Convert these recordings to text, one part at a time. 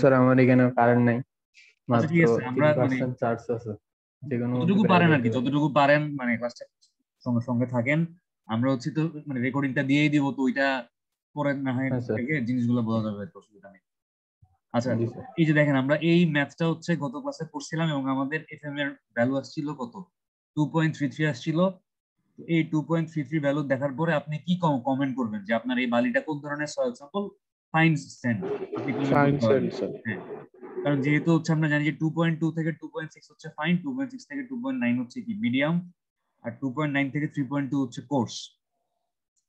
Sir আমার এখানে current নাই। আচ্ছা মাত্র আমরা মানে 3% চার্জ আছে। যতটুকু পারেন আর কি যতটুকু পারেন মানে ক্লাসটা সঙ্গে সঙ্গে থাকেন। আমরা হচ্ছে তো মানে রেকর্ডিংটা দিয়েই দিব তো ওইটা পরে না হয় হ্যাঁ, থেকে জিনিসগুলো বোঝা যাবে অসুবিধা নেই। আচ্ছা এই যে দেখেন আমরা এই ম্যাথটা হচ্ছে গত ক্লাসে পড়ছিলাম এবং আমাদের এফএম এর ভ্যালু আসছিল কত? টু পয়েন্ট থ্রি থ্রি আসছিল। এই two point three three value দেখার পরে আপনি কি কমেন্ট করবেন যে আপনার এই বালিটা কোন ধরনের সয়েল স্যাম্পল স্যার হ্যাঁ। কারণ যেহেতু হচ্ছে আমরা জানি যে টু পয়েন্ট টু থেকে টু পয়েন্ট সিক্স হচ্ছে ফাইন টু পয়েন্ট সিক্স থেকে টু পয়েন্ট নাইন হচ্ছে কি মিডিয়াম আর টু পয়েন্ট নাইন থেকে থ্রি পয়েন্ট টু হচ্ছে কোর্স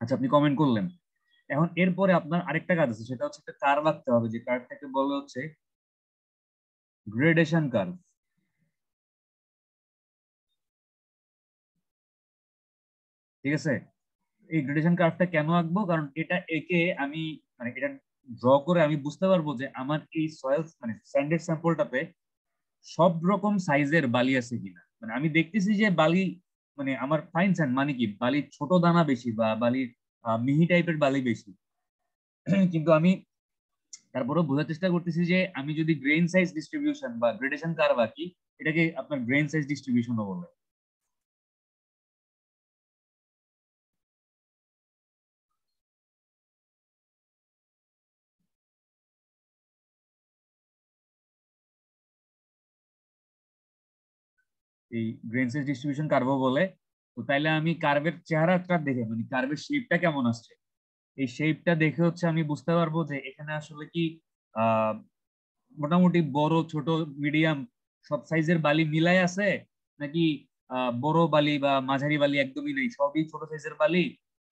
আচ্ছা আপনি কমেন্ট করলেন। এখন এরপরে আপনার আরেকটা কাজ আছে সেটা হচ্ছে একটা কার্ভ আঁকতে হবে যে কার্ভটাকে বলে হচ্ছে গ্রেডেশন কার্ভ ঠিক আছে? এই গ্রেডেশন কার্ভটা কেন আঁকবো? কারণ এটা একে আমি মানে এটা ড্র করে আমি বুঝতে পারব যে আমার এই সয়েল মানে স্যান্ডেড স্যাম্পলটাতে সব রকম সাইজের বালি আছে কিনা। মানে আমি দেখতেছি যে বালি মানে আমার ফাইন স্যান্ড মানে কি? বালির ছোট দানা বেশি বা বালির মিহি টাইপের বালি বেশি। কিন্তু আমি তারপরেও বোঝার চেষ্টা করতেছি যে আমি যদি গ্রেন সাইজ ডিস্ট্রিবিউশন বা গ্রেডেশন কার্ভ আঁকি, এটাকে আপনার গ্রেন সাইজ ডিস্ট্রিবিউশনও বলে। এই গ্রেন সাইজ ডিস্ট্রিবিউশন কার্ভও বলে, তো তাইলে আমি কার্ভের চেহারাটা দেখে মানে কার্ভের শেপটা কেমন আসছে? এই শেপটা দেখে হচ্ছে আমি বুঝতে পারব যে এখানে আসলে কি মোটামুটি বড়, ছোট মিডিয়াম সব সাইজের বালি মিলাই আছে? নাকি বড় বালি বা মাঝারি বালি একদমই নেই? সবই ছোট সাইজের বালি?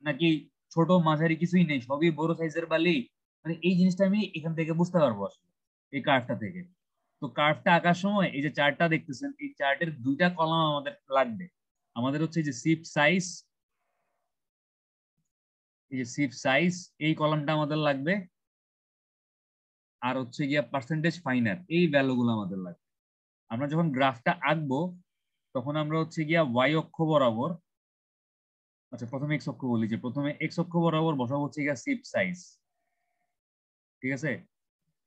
নাকি ছোট, মাঝারি কিছুই নেই? সবই বড় সাইজের বালি? মানে এই জিনিসটা আমি এখান থেকে বুঝতে পারব আসলে, এই কার্ভটা থেকে। তো কার্ভটা আঁকার সময় এই যে চার্টটা দেখতেছেন, এই চার্টের দুইটা কলাম আমাদের লাগবে। আমাদের হচ্ছে যে সিপ সাইজ এই যে সিপ সাইজ এই কলামটা আমাদের লাগবে। আর হচ্ছে গিয়া পার্সেন্টেজ ফাইনার এই ভ্যালুগুলো আমাদের লাগবে। আমরা যখন গ্রাফটা আঁকবো, তখন আমরা হচ্ছে গিয়া ওয়াই অক্ষ বরাবর আচ্ছা প্রথমে এক্স অক্ষ বলি যে প্রথমে এক্স অক্ষ বরাবর বসাবো হচ্ছে গিয়া সিপ সাইজ ঠিক আছে?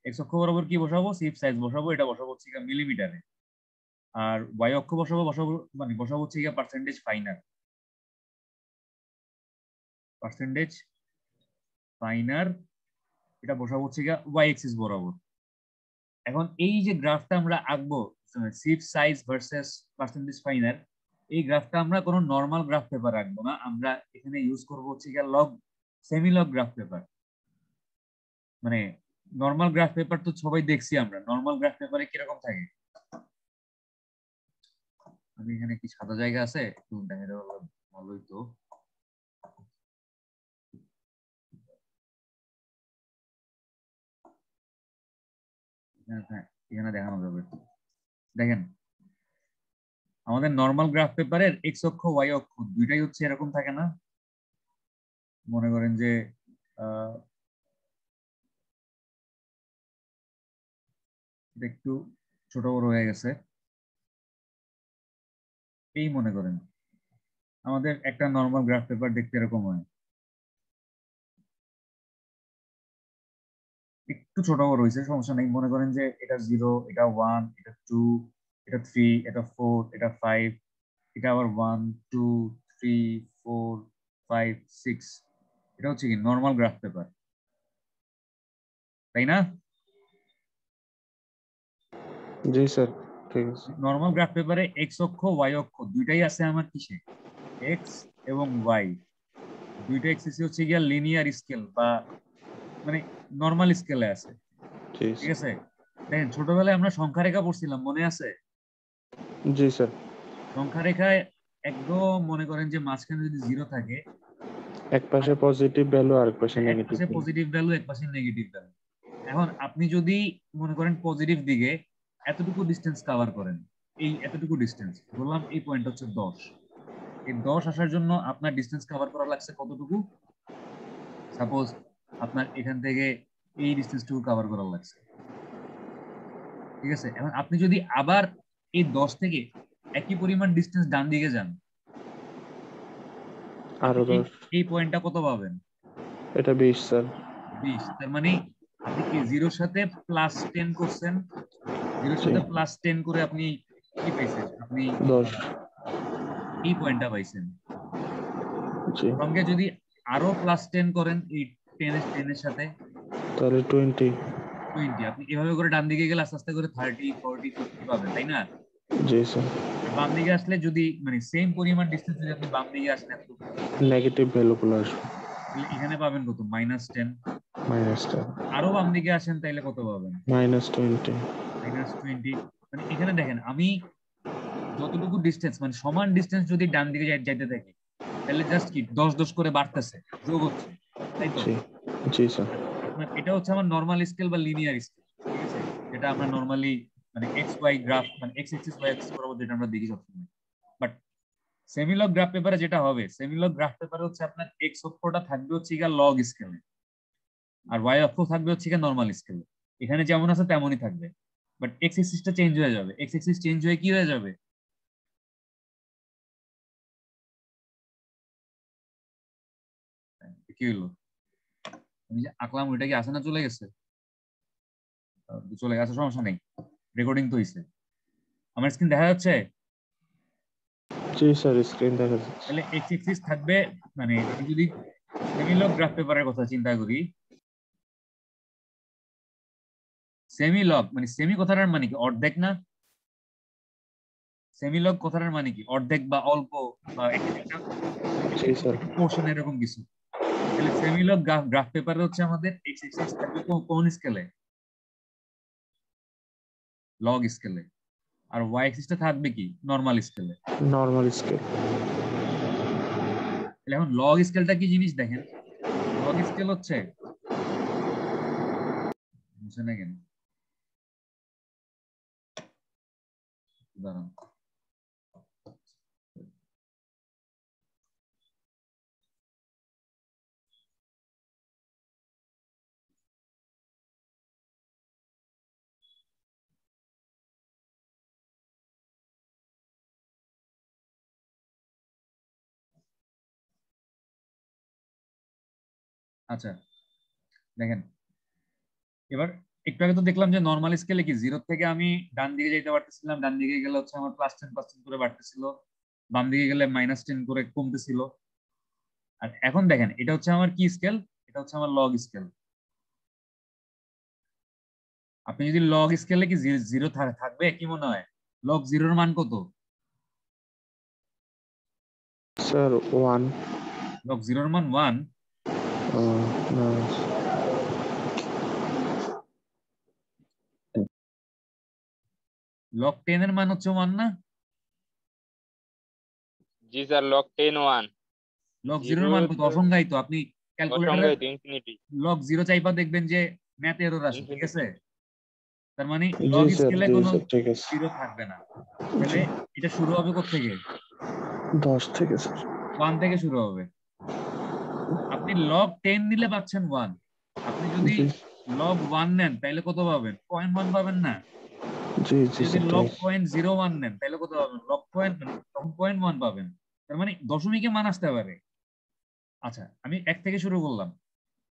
এক্স অক্ষ বরাবর কি বসাবো? সিপ সাইজ বসাবো, এটা বসাবো হচ্ছে মিলিমিটারে আর ওয়াই অক্ষ বসাবো বসাবো মানে বসাবো হচ্ছে গিয়া পার্সেন্টেজ ফাইনার পার্সেন্টেজ ফাইনার এটা বসাবো হচ্ছে গিয়া ওয়াই এক্সিস বরাবর। এখন এই যে গ্রাফটা আমরা আঁকবো sieve size versus percentage finer এই গ্রাফটা আমরা কোনো নর্মাল গ্রাফ পেপার রাখব না। আমরা এখানে ইউজ করব হচ্ছে গিয়া log semi log graph paper মানে নর্মাল গ্রাফ পেপার তো সবাই দেখছি আমরা। নর্মাল গ্রাফ পেপারে কীরকম থাকে? আমি এখানে কি সাদা জায়গা আছে? একটু ভালোই তো। এখানে- হ্যাঁ, এখানে দেখানো যাবে। দেখেন আমাদের নর্মাল গ্রাফ ওয়াই অক্ষ দুইটাই হচ্ছে এরকম থাকে না? মনে করেন যে আহ, একটু ছোট বড় হয়ে গেছে। এই মনে করেন, আমাদের একটা নর্মাল গ্রাফ পেপার দেখতে এরকম হয়। একটু ছোট বড় হয়েছে, সমস্যা নেই। মনে করেন যে এটা জিরো এটা ওয়ান এটা টু এটা থ্রি এটা ফোর এটা ফাইভ এটা আবার one two three four five six এটা হচ্ছে কি নর্মাল গ্রাফ পেপার তাই না? জি স্যার ঠিক আছে। নর্মাল গ্রাফ পেপারে এক্স অক্ষ ওয়াই অক্ষ দুইটাই আছে আমার কিসে? এক্স এবং ওয়াই দুইটা এক্সিস হচ্ছে গিয়া লিনিয়ার স্কেল বা মানে নরমাল স্কেলে আছে। ঠিক আছে? দেখেন ছোটবেলায় আমরা সংখ্যা রেখা পড়ছিলাম মনে আছে? জি স্যার। সংখ্যা রেখায় একদম মনে করেন যে মাঝখানে যদি জিরো থাকে এক পাশে পজিটিভ ভ্যালু আর এক পাশে নেগেটিভ পজিটিভ ভ্যালু এক পাশে নেগেটিভ ভ্যালু এখন আপনি যদি মনে করেন পজিটিভ দিকে এতটুকু ডিস্টেন্স কভার করেন। এই এতটুকু ডিস্টেন্স বললাম এই পয়েন্ট হচ্ছে দশ। এই দশ আসার জন্য আপনার ডিস্টেন্স কভার করা লাগছে কতটুকু? সাপোজ আপনার এখান থেকে এই ডিস্টেন্সটুকু কভার করা লাগছে। ঠিক আছে? এখন আপনি যদি আবার এই দশ থেকে একই পরিমাণ ডিস্টেন্স ডান দিকে যান আরও এই- পয়েন্টটা কত পাবেন? এটা বিশ স্যার। বিশ। তার মানে আপনি কি জিরোর সাথে প্লাস টেন করছেন? জিরোর সাথে প্লাস টেন করে আপনি কি পাইছেন? আপনি দশ। এই পয়েন্টটা পাইছেন? সঙ্গে যদি আরও প্লাস টেন করেন এই টেনের টেনের সাথে? তাহলে টোয়েন্টি টোয়েন্টি আপনি এভাবে করে ডান দিকে গেলে আস্তে আস্তে করে থার্টি ফোরটি ফিফটি পাবেন তাই না? জি স্যার বাম দিকে আসলে যদি মানে সেম পরিমাণ ডিস্টেন্স যদি আপনি বাম দিকে আসেন নেগেটিভ ভ্যালুগুলো আসবে। তাহলে এখানে পাবেন কত? মাইনাস টেন মাইনাস টেন আরও বাম দিকে আসেন তাইলে কত পাবেন? মাইনাস টোয়েন্টি মাইনাস টোয়েন্টি মানে এখানে দেখেন আমি যতটুকু ডিস্টেন্স মানে সমান ডিস্টেন্স যদি ডান দিকে যাইতে থাকি তাহলে জাস্ট কি দশ দশ করে বাড়তেছে যোগ হচ্ছে তাই তো? জি স্যার এটা হচ্ছে আমার নর্মাল স্কেল বা লিনিয়ার স্কেল ঠিক আছে? যেটা আমরা নর্মালি মানে এক্স ওয়াই গ্রাফ মানে এক্স এক্সিস ওয়াই এক্সিস বরাবর যেটা আমরা দেখি সবসময়। বাট সেমিলগ গ্রাফ পেপারে যেটা হবে সেমিলগ গ্রাফ পেপারে হচ্ছে আপনার এক্স অক্ষটা থাকবে হচ্ছে গিয়ে লগ স্কেলে আর ওয়াই অক্ষ থাকবে হচ্ছে গিয়ে নর্মাল স্কেলে এখানে যেমন আছে তেমনই থাকবে। বাট এক্স এক্সিসটা চেঞ্জ হয়ে যাবে। এক্স এক্সিস চেঞ্জ হয়ে কি হয়ে যাবে? কি হলো? আমি যে আঁকলাম ওইটা কি আসে না চলে গেছে? চলে গেছে সমস্যা নেই। রেকর্ডিং তো হইছে। আমার স্ক্রিন দেখা যাচ্ছে? জি স্যার স্ক্রিন দেখা যাচ্ছে। তাহলে এক্স এক্সিস থাকবে মানে আমি যদি সেমিলগ গ্রাফ পেপারের কথা চিন্তা করি। সেমিলগ মানে সেমি কথাটার মানে কি? অর্ধেক না? সেমিলগ কথাটার মানে কি? অর্ধেক বা অল্প বা পোর্শন এরকম কিছু। তাহলে সেমিলগ গ্রাফ পেপারে হচ্ছে আমাদের এক্স এক্সিস থাকবে কোন স্কেলে লগ স্কেলে আর ওয়াই এক্সিসটা থাকবে কি? নরমাল স্কেলে নর্মাল স্কেল তাহলে এখন লগ স্কেলটা কি জিনিস দেখেন? লগ স্কেল হচ্ছে বুঝে না কেন? দাঁড়ান আচ্ছা দেখেন এবার একটু আগে তো দেখলাম যে নর্মাল স্কেলে কি? জিরো থেকে আমি ডান দিকে যেতে পারতেছিলাম ডান দিকে গেলে হচ্ছে আমার প্লাস টেন পার্সেন্ট করে বাড়তেছিল বাম দিকে গেলে মাইনাস টেন করে কমতেছিল। আর এখন দেখেন এটা হচ্ছে আমার কি স্কেল এটা হচ্ছে আমার লগ স্কেল আপনি যদি লগ স্কেলে কি জিরো থাকবে কি মনে হয়? লগ জিরোর মান কত? স্যার 1 লগ জিরোর মান 1 log 10 এর মান হচ্ছে 1 না? জি স্যার log 10 1 log 0 এর মান কত অসংজ্ঞায়িত। আপনি ক্যালকুলেটরে ইনফিনিটি log 0 চাইপা দেখবেন যে ম্যাথ এরর আসে ঠিক আছে? তার মানে log স্কেলে কোনো জিরো থাকবে না। তাহলে এটা শুরু হবে কোথা থেকে 10 থেকে স্যার। 1 থেকে শুরু হবে। আপনি log 10 নিলে পাচ্ছেন 1 আপনি যদি log 1 নেন তাহলে কত পাবেন? 0.1 পাবেন না। জি জি যদি লগ পয়েন্ট জিরো ওয়ান নেন তাহলে কত পাবেন? লগ পয়েন্ট তখন পয়েন্ট ওয়ান পাবেন। তার মানে দশমিকে মান আসতে পারে। আচ্ছা আমি এক থেকে শুরু করলাম।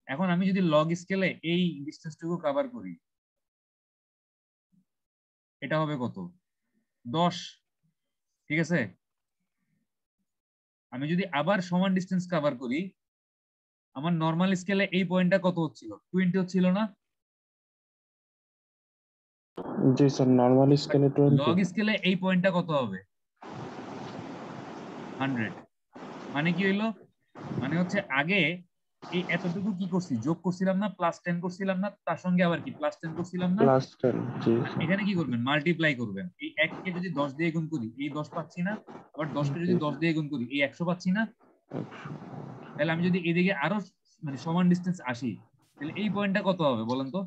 এখন আমি যদি লগ স্কেলে এই ডিস্টেন্সটুকু কভার করি এটা হবে কত? দশ। ঠিক আছে? আমি যদি আবার সমান ডিস্টেন্স কভার করি আমার নর্মাল স্কেলে এই পয়েন্টটা কত হচ্ছিল? টোয়েন্টি হচ্ছিল না? জি স্যার নর্মাল স্কেলে 20 লগ স্কেলে এই পয়েন্টটা কত হবে? হান্ড্রেড মানে কি হইল? মানে হচ্ছে আগে এই এতটুকু কি করছি? যোগ করছিলাম না প্লাস টেন করছিলাম না তার সঙ্গে আবার কি? প্লাস টেন করছিলাম না? প্লাস টেন জি এখানে কি করবেন? মাল্টিপ্লাই করবেন। এই এককে যদি দশ দিয়ে গুণ করি এই দশ পাচ্ছি না আবার দশকে যদি দশ দিয়ে গুণ করি এই একশো পাচ্ছি না। তাহলে আমি যদি এদিকে আরও মানে সমান ডিস্টেন্স আসি তাহলে এই পয়েন্টটা কত হবে বলেন তো?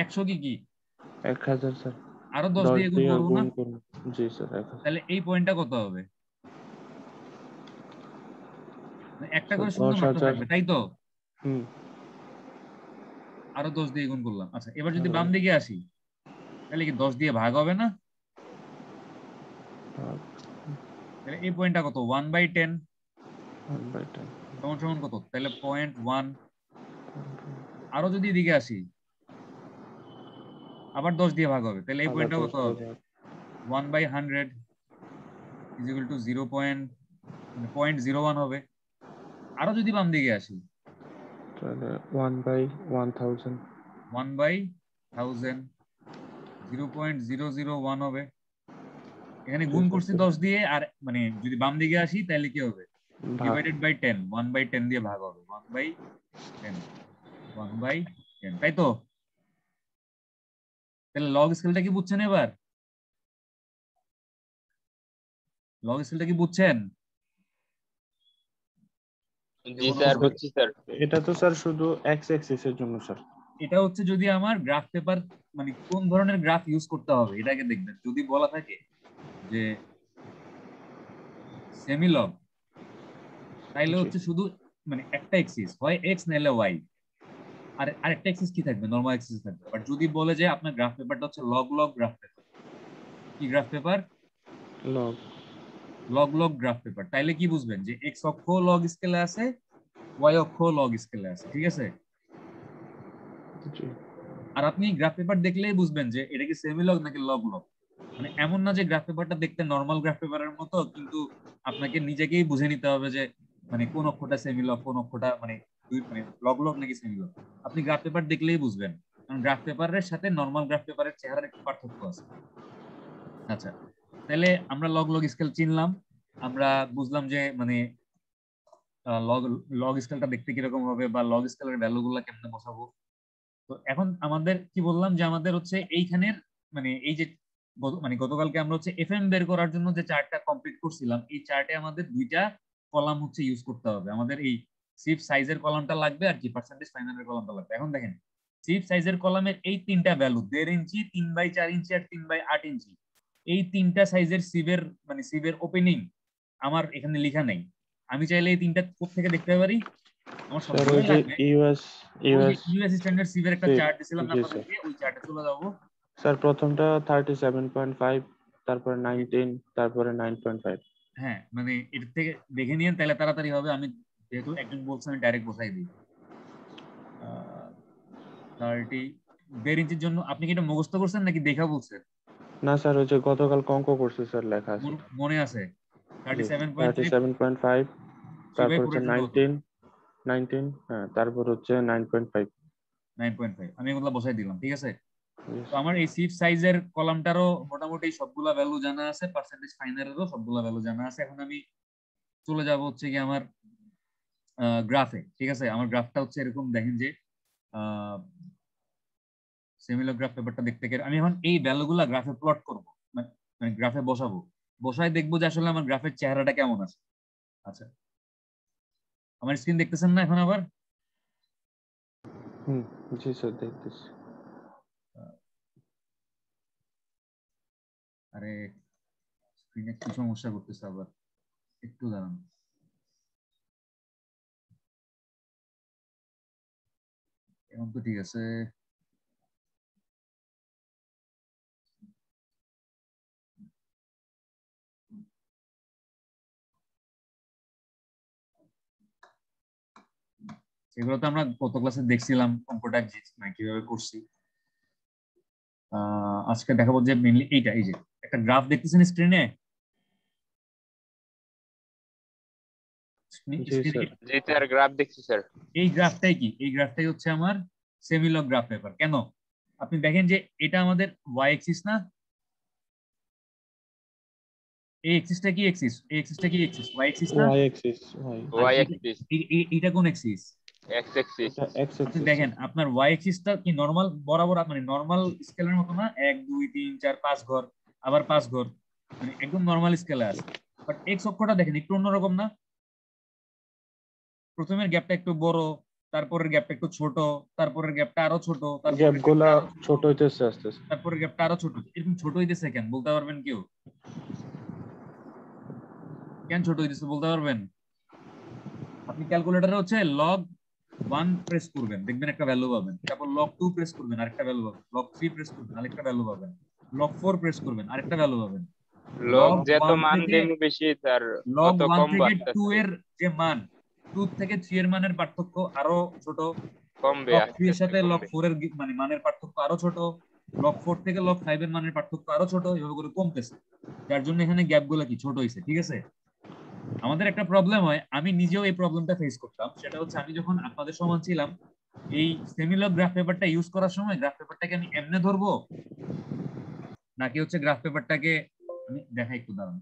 একশো কি কি? এক হাজার স্যার। আরও দশ দিয়ে গুণ করব না? জি স্যার তাহলে এই পয়েন্টটা কত হবে? একটা করে শূন্য মাত্র থাকবে তাই তো? হুম। আরও দশ দিয়ে গুণ করলাম। আচ্ছা এবার যদি বাম দিকে আসি তাহলে কি দশ দিয়ে ভাগ হবে না? তাহলে এই পয়েন্টটা কত? ওয়ান বাই টেন সমান সমান কত? তাহলে পয়েন্ট ওয়ান আরও যদি এদিকে আসি আবার দশ দিয়ে ভাগ হবে। তাহলে এই পয়েন্টটা কত হবে। One by hundred is to zero point point zero one হবে। আরও যদি বাম দিকে আসি। তাহলে one by one thousand one by thousand zero point zero zero one হবে। এখানে গুণ করছি দশ দিয়ে আর মানে যদি বাম দিকে আসি তাহলে কি হবে? Divided by ten one by ten দিয়ে ভাগ হবে। One by ten one by ten তাই তো? তাহলে লগ স্কেলটা কি বুঝছেন এবার? লগ স্কেলটা কি বুঝছেন? জি স্যার বুঝছি স্যার। এটা তো স্যার শুধু এক্স অ্যাক্সিস এর জন্য স্যার। এটা হচ্ছে যদি আমার গ্রাফ পেপার মানে কোন ধরনের গ্রাফ ইউজ করতে হবে এটাকে দেখবেন। যদি বলা থাকে যে সেমি লগ তাইলে হচ্ছে শুধু মানে একটা এক্সিস হয় এক্স নাইলে ওয়াই আর আরেকটা এক্সিস কি থাকবে? নরমাল এক্সিস থাকবে। বাট যদি বলে যে আপনার গ্রাফ পেপারটা হচ্ছে লগ লগ গ্রাফ পেপার কি graph paper log log log graph paper তাইলে কি বুঝবেন? যে এক্স অক্ষ লগ স্কেলে আছে ওয়াই অক্ষ লগ স্কেলে আছে ঠিক আছে? আর আপনি গ্রাফ পেপার দেখলেই বুঝবেন যে এটা কি সেমি লগ নাকি লগ লগ মানে এমন না যে গ্রাফ পেপারটা দেখতে নর্মাল গ্রাফ পেপারের মতো কিন্তু আপনাকে নিজেকেই বুঝে নিতে হবে যে মানে কোন অক্ষটা সেমি লগ কোন অক্ষটা মানে মানে লগ আপনি গ্রাফ পেপার দেখলেই বুঝবেন, কারণ গ্রাফ পেপারের সাথে নর্মাল গ্রাফ পেপারের চেহারার একটু পার্থক্য আছে। আচ্ছা তাহলে আমরা লগ লগ স্কেল চিনলাম। আমরা বুঝলাম যে মানে লগ লগ স্কেলটা দেখতে কীরকম হবে বা লগ স্কেলের বসাবো? তো এখন আমাদের কি বললাম যে আমাদের হচ্ছে এইখানের মানে এই যে মানে গতকালকে আমরা হচ্ছে এফএম বের করার জন্য যে চার্টটা কমপ্লিট করছিলাম, এই চার্টে আমাদের দুইটা কলাম হচ্ছে ইউজ করতে হবে। আমাদের এই সিপ সাইজের কলামটা লাগবে আর কি পার্সেন্টেজ ফাইনালের কলামটা লাগবে। এখন দেখেন সিপ সাইজের কলামের এই তিনটা ভ্যালু দেড় ইঞ্চি তিন বাই চার ইঞ্চি আর তিন বাই আট ইঞ্চি এই তিনটা সাইজের সিভের মানে সিভের ওপেনিং আমার এখানে লেখা নেই। আমি চাইলে এই তিনটা থেকে দেখতে পারি? আমার যে লাগবে। ইউএস ইউএস স্ট্যান্ডার্ড সিভের একটা চার্ট দিছিলাম না আপনাদেরকে ওই চার্টে চলে যাব স্যার প্রথমটা থার্টি সেভেন পয়েন্ট ফাইভ তারপরে নাইনটিন তারপরে নাইন পয়েন্ট ফাইভ হ্যাঁ মানে এর থেকে দেখে নিয়েন তাহলে তাড়াতাড়ি হবে। আমি যেহেতু একজন বলছে আমি ডাইরেক্ট বসাই দিই। থার্টি দেড় ইঞ্চির জন্য আপনি কি এটা মুখস্থ করছেন নাকি দেখা বলছেন না স্যার ওই যে গতকাল কঙ্ক করছে স্যার লেখা আছে। মনে আছে? তারপর হচ্ছে পুরোটা বলুন। নাইনটিন নাইনটিন হ্যাঁ তারপর হচ্ছে nine point five nine point five আমি এগুলো বসাই দিলাম ঠিক আছে? তো আমার এই সিফ সাইজের কলামটারও মোটামুটি সবগুলা ভ্যালু জানা আছে পার্সেন্টেজ ফাইনালেরও সবগুলা ভ্যালু জানা আছে। এখন আমি চলে যাব হচ্ছে কি আমার গ্রাফে ঠিক আছে? আমার গ্রাফটা হচ্ছে এরকম দেখেন যে সেমিলো গ্রাফ পেপারটা দেখতে গেলে আমি এখন এই ভ্যালুগুলা গ্রাফে প্লট করব। মানে গ্রাফে বসাবো। বসায় দেখব যে আসলে আমার গ্রাফের চেহারাটা কেমন আছে। আচ্ছা। আমার স্ক্রিন দেখতেছেন না এখন আবার? হুম জি স্যার দেখতেছি। আরে স্ক্রিনে কি সমস্যা করতেছে আবার? একটু দাঁড়ান। এখন তো ঠিক আছে সেগুলো তো আমরা গত ক্লাসে দেখছিলাম কম্পিউটার কীভাবে করছি আজকে দেখাবো যে মেনলি এইটা এই যে একটা গ্রাফ দেখতেছেন স্ক্রিনে গ্রাফ দেখছি স্যার এই গ্রাফটাই কি? এই গ্রাফটাই হচ্ছে আমার সেমিলগ গ্রাফ পেপার কেন? আপনি দেখেন যে এটা আমাদের ওয়াই এক্সিস না? এই এক্সিসটা কি এক্সিস এই এক্সিসটা কি এক্সিস ওয়াই এক্সিস না ওয়াই এক্সিস ওয়াই ওয়াই এটা- কোন এক্সিস এক্স এক্সিস আপনি দেখেন আপনার ওয়াই এক্সিসটা কি নরমাল বরাবর মানে নরমাল স্কেলের মতো না? এক দুই তিন চার পাঁচ ঘর আবার পাঁচ ঘর। মানে একদম নরমাল স্কেলে আছে। বাট এক্স দেখেন একটু অন্যরকম না? প্রথমের গ্যাপটা একটু বড় তারপরের গ্যাপটা একটু ছোট তারপরের গ্যাপটা আরও ছোট তারপরের গ্যাপ gapটা গুলা আরও ছোট। হইতেছে আস্তে আস্তে। তারপরের গ্যাপটা আরও ছোট। এরকম ছোট হইতেছে কেন? বলতে পারবেন কেউ? কেন ছোট হইতেছে বলতে পারবেন? আপনি ক্যালকুলেটরে হচ্ছে লগ ওয়ান প্রেস করবেন। দেখবেন একটা ভ্যালু পাবেন। তারপর লগ টু প্রেস করবেন আরেকটা ভ্যালু পাবেন। লগ থ্রি প্রেস করবেন আরেকটা ভ্যালু পাবেন। লগ ফোর প্রেস করবেন আরেকটা ভ্যালু পাবেন। লগ যত মান থেকে- বেশি তার লগ ওয়ান থেকে টু এর যে মান টু থেকে থ্রি এর মানের পার্থক্য আরও ছোট। কমবে থ্রি এর সাথে লক। ফোর এর মানে মানের পার্থক্য আরও ছোট। লক ফোর থেকে লক ফাইভ এর মানের পার্থক্য আরও ছোট এভাবে করে কমতেছে। যার জন্য এখানে গ্যাপগুলো কি ছোট হয়েছে ঠিক আছে? আমাদের একটা প্রবলেম হয় আমি নিজেও এই প্রবলেমটা ফেস করতাম। সেটা হচ্ছে আমি যখন আপনাদের সমান ছিলাম এই সেমিলক গ্রাফ পেপারটা ইউজ করার সময় গ্রাফ পেপারটাকে আমি এমনে ধরবো? নাকি হচ্ছে গ্রাফ পেপারটাকে আমি দেখাই একটু দাঁড়ান।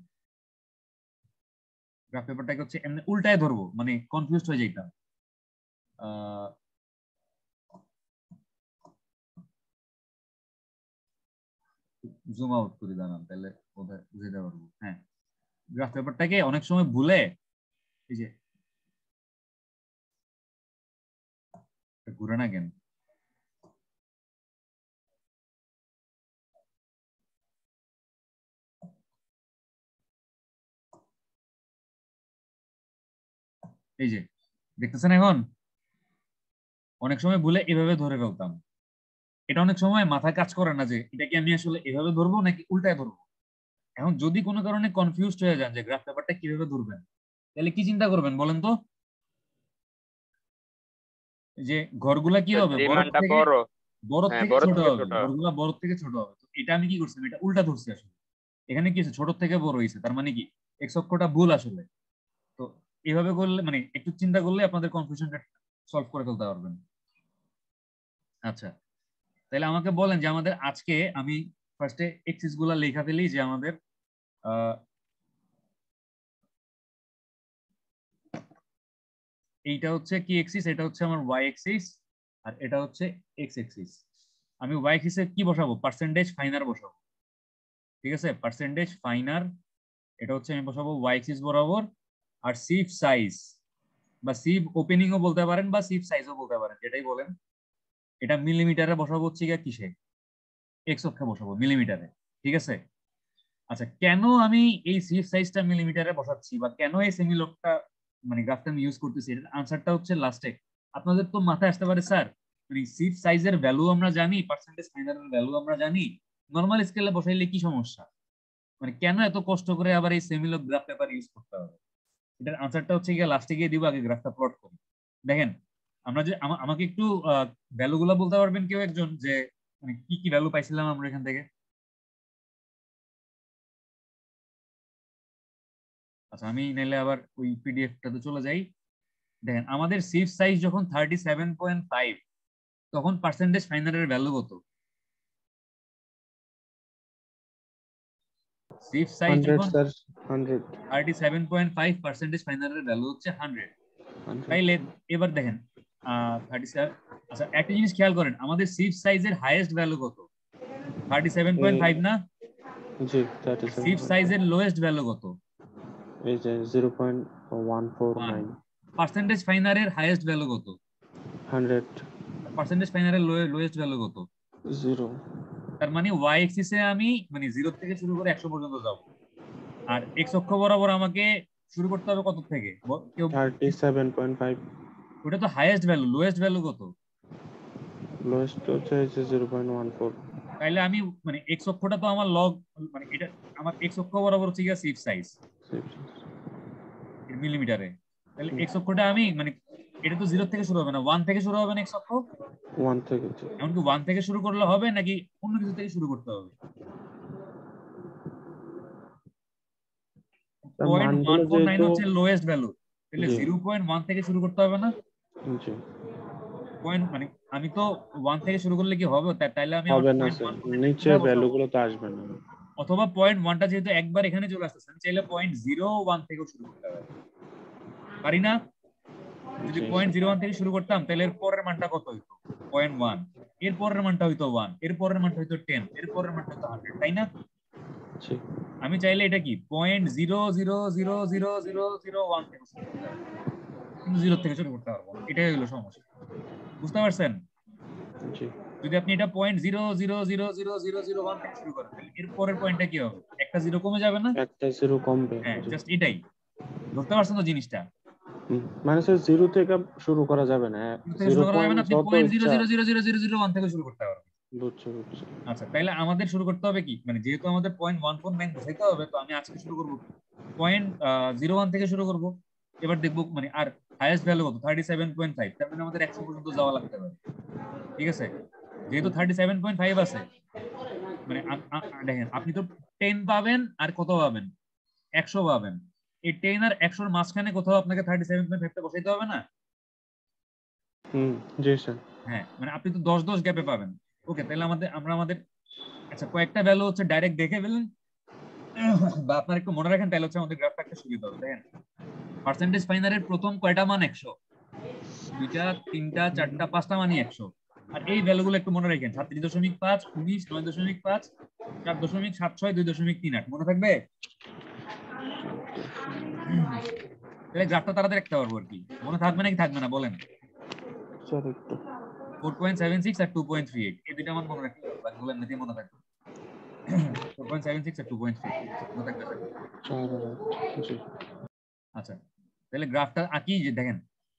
গ্রাফ পেপারটাকে হচ্ছে এমনি উল্টায় ধরবো মানে হয়ে জুম আউট করে দাঁড়ান, তাহলে বুঝতে পারব। হ্যাঁ গ্রাফ পেপারটাকে অনেক সময় ভুলে এই যে, ঘুরে না কেন? এই যে দেখতেছেন এখন? অনেক সময় ভুলে এভাবে ধরে ফেলতাম। এটা অনেক সময় মাথায় কাজ করে না যে এটা কি আমি আসলে এভাবে ধরবো নাকি উল্টায় ধরবো? এখন যদি কোনো কারণে কনফিউজড হয়ে যান যে গ্রাফ পেপারটা কীভাবে ধরবেন? তাহলে কি চিন্তা করবেন বলেন তো? যে ঘরগুলা কি হবে? বড় থেকে হ্যাঁ, ছোট হবে। ঘরগুলা বড় থেকে ছোট হবে। তো এটা আমি কি করছি? এটা উল্টা ধরছি আসলে। এখানে কি ছোট থেকে বড় হয়েছে। তার মানে কি? এক্স অক্ষটা ভুল আসলে। তো এইভাবে করলে মানে একটু চিন্তা করলে আপনাদের কনফিউশনটা সলভ করে ফেলতে পারবেন। আচ্ছা তাহলে আমাকে বলেন যে আমাদের আজকে আমি ফার্স্টে এক্সিসগুলা লেখা ফেলি যে আমাদের এইটা হচ্ছে কি এক্সিস এটা হচ্ছে আমার ওয়াই এক্সিস আর এটা হচ্ছে এক্স এক্সিস আমি ওয়াই এক্সিসে কি বসাবো? পার্সেন্টেজ ফাইনার বসাবো। ঠিক আছে? পার্সেন্টেজ ফাইনার এটা হচ্ছে আমি বসাবো ওয়াই এক্সিস বরাবর। আর সিফ সাইজ বা সিভ ওপেনিংও বলতে পারেন বা সিফ সাইজও বলতে পারেন, যেটাই বলেন, এটা মিলিমিটারে বসাবো হচ্ছে গিয়ে কিসে? এক্স অক্ষে বসাবো মিলিমিটারে ঠিক আছে? আচ্ছা কেন আমি এই সিফ সাইজটা মিলিমিটারে বসাচ্ছি বা কেন এই সেমিলকটা মানে গ্রাফটা আমি ইউজ করতেছি? এটার আনসারটা হচ্ছে লাস্টে আপনাদের তো মাথায় আসতে পারে স্যার মানে সিফ সাইজের ভ্যালু আমরা জানি পার্সেন্টেজ ফাইনালের ভ্যালু আমরা জানি নর্মাল স্কেলে বসাইলে কি সমস্যা? মানে কেন এত কষ্ট করে আবার এই সেমিলক গ্রাফ পেপার ইউজ করতে হবে? এটার আনসারটা হচ্ছে গিয়ে লাস্টে গিয়ে দিব, আগে গ্রাফটা প্লট করি দেখেন, আমরা যে আমাকে একটু ভ্যালু গুলা বলতে পারবেন কেউ একজন যে মানে কি কি ভ্যালু পাইছিলাম আমরা এখান থেকে? আচ্ছা আমি নাইলে আবার ওই পিডিএফটাতে চলে যাই। দেখেন, আমাদের সিফ সাইজ যখন থার্টি সেভেন পয়েন্ট ফাইভ তখন পার্সেন্টেজ ফাইনালের ভ্যালু কত? সিফ সাইজ হান্ড্রেড যখন sir hundred thirty seven point five percentage ফাইনালের ভ্যালু হচ্ছে হান্ড্রেড তাইলে এবার দেখেন থার্টি সেভেন আচ্ছা একটা জিনিস খেয়াল করেন আমাদের সিফ সাইজের হাইয়েস্ট ভ্যালু কত? থার্টি সেভেন পয়েন্ট ফাইভ না? জি থার্টি সিফ সাইজের লোয়েস্ট ভ্যালু কত? এই যে zero point one four nine percentage ফাইনালের হাইয়েস্ট ভ্যালু কত? হান্ড্রেড পার্সেন্টেজ ফাইনালের লোয়েস্ট ভ্যালু কত? জিরো তার মানে ওয়াই এক্সিসে আমি মানে জিরো থেকে শুরু করে একশো পর্যন্ত যাব। আর এক্স অক্ষ বরাবর আমাকে শুরু করতে হবে কত থেকে? ব- কেউ থার্টি সেভেন পয়েন্ট ফাইভ ওটা তো হাইয়েস্ট ভ্যালু লোয়েস্ট ভ্যালু কত? লোয়েস্ট হচ্ছে এই যে জিরো পয়েন্ট ওয়ান ফোর তাইলে আমি মানে এক্স অক্ষটা তো আমার লগ মানে এটা আমার এক্স অক্ষ বরাবর গিয়ে সিফ সাইজ মিলিমিটারে তাহলে এক্স অক্ষটা আমি মানে এটা তো জিরো থেকে শুরু হবে না। ওয়ান থেকে শুরু হবে না অক্ষ ওয়ান থেকে এমনকি ওয়ান থেকে শুরু করলে হবে নাকি অন্য কিছু থেকে শুরু করতে হবে? পয়েন্ট হচ্ছে লোয়েস্ট ভ্যালু তাহলে জিরো পয়েন্ট ওয়ান থেকে শুরু করতে হবে না? পয়েন্ট মানে আমি তো ওয়ান থেকে শুরু করলে কি হবে? তাইলে আমি হবে না নিচে তো আসবে না। অথবা পয়েন্ট ওয়ানটা যেহেতু একবার এখানে চলে আসতেছে আমি চাইলে পয়েন্ট জিরো ওয়ান থেকেও শুরু করতে পারি। পারি না? যদি পয়েন্ট জিরো ওয়ান থেকে শুরু করতাম তাহলে এর পরের মানটা কত হইতো পয়েন্ট ওয়ানের পরের মানটা হইতো ওয়ানের পরের মানটা হইতো টেন এর পরের মানটা হইতো হান্ড্রেড তাই না আমি চাইলে এটা কি point zero zero zero zero zero zero one থেকে শুরু করতে কিন্তু জিরো থেকে শুরু করতে পারব। এটাই হলো সমস্যা বুঝতে পারছেন যদি আপনি এটা point zero zero zero zero zero zero one থেকে শুরু করেন এর পরের পয়েন্টটা কি হবে একটা জিরো কমে যাবে না একটা জিরো কমবে হ্যাঁ জাস্ট এটাই ধরতে পারছেন তো জিনিসটা মানে স্যার জিরো থেকে শুরু করা যাবে না zero point zero zero zero zero zero zero one থেকে শুরু করতে হবে বুঝছি বুঝছি। আচ্ছা তাইলে আমাদের শুরু করতে হবে কি? মানে যেহেতু আমাদের পয়েন্ট ওয়ান ফোর নাইন বসাইতে হবে তো আমি আজকে শুরু করব পয়েন্ট জিরো ওয়ান থেকে শুরু করব। এবার দেখব মানে আর হাইয়েস্ট ভ্যালু কত? থার্টি সেভেন পয়েন্ট ফাইভ তার মানে আমাদের একশো পর্যন্ত যাওয়া লাগতে পারে। ঠিক আছে? যেহেতু থার্টি সেভেন পয়েন্ট ফাইভ আছে মানে দেখেন আপনি তো টেন পাবেন আর কত পাবেন? একশো পাবেন। এই টেন আর একশোর মাঝখানে কোথাও আপনাকে থার্টি সেভেন পয়েন্ট ফাইভটা বসাইতে হবে না? হুম জি স্যার হ্যাঁ মানে আপনি তো দশ দশ গ্যাপে পাবেন। ওকে তাহলে আমাদের আমরা আমাদের আচ্ছা কয়েকটা ভ্যালু হচ্ছে ডাইরেক্ট দেখে ফেলেন। বা আপনার একটু মনে রাখেন তাহলে হচ্ছে আমাদের গ্রাফটা একটা সুবিধা হবে দেখেন। পার্সেন্টেজ ফাইনালের প্রথম কয়টা মান একশো? দুইটা তিনটা চারটা পাঁচটা মানই একশো। আর এই ভ্যালুগুলো একটু মনে রাখেন সাতত্রিশ দশমিক পাঁচ উনিশ নয় দশমিক পাঁচ চার দশমিক সাত ছয় দুই দশমিক তিন আট মনে থাকবে? তাহলে গ্রাফটা তারা রাখতে পারব আর কি। মনে থাকবে নাকি থাকবে না বলেন। স্যার একটু। ফোর পয়েন্ট সেভেন সিক্স আর টু পয়েন্ট থ্রি এইট এই আমার মনে রাখতে হবে বাকিগুলো এমনিতেই মনে থাকবে। ফোর পয়েন্ট সেভেন সিক্স আর টু পয়েন্ট থ্রি মনে থাকবে আচ্ছা তাহলে গ্রাফটা আঁকি যে দেখেন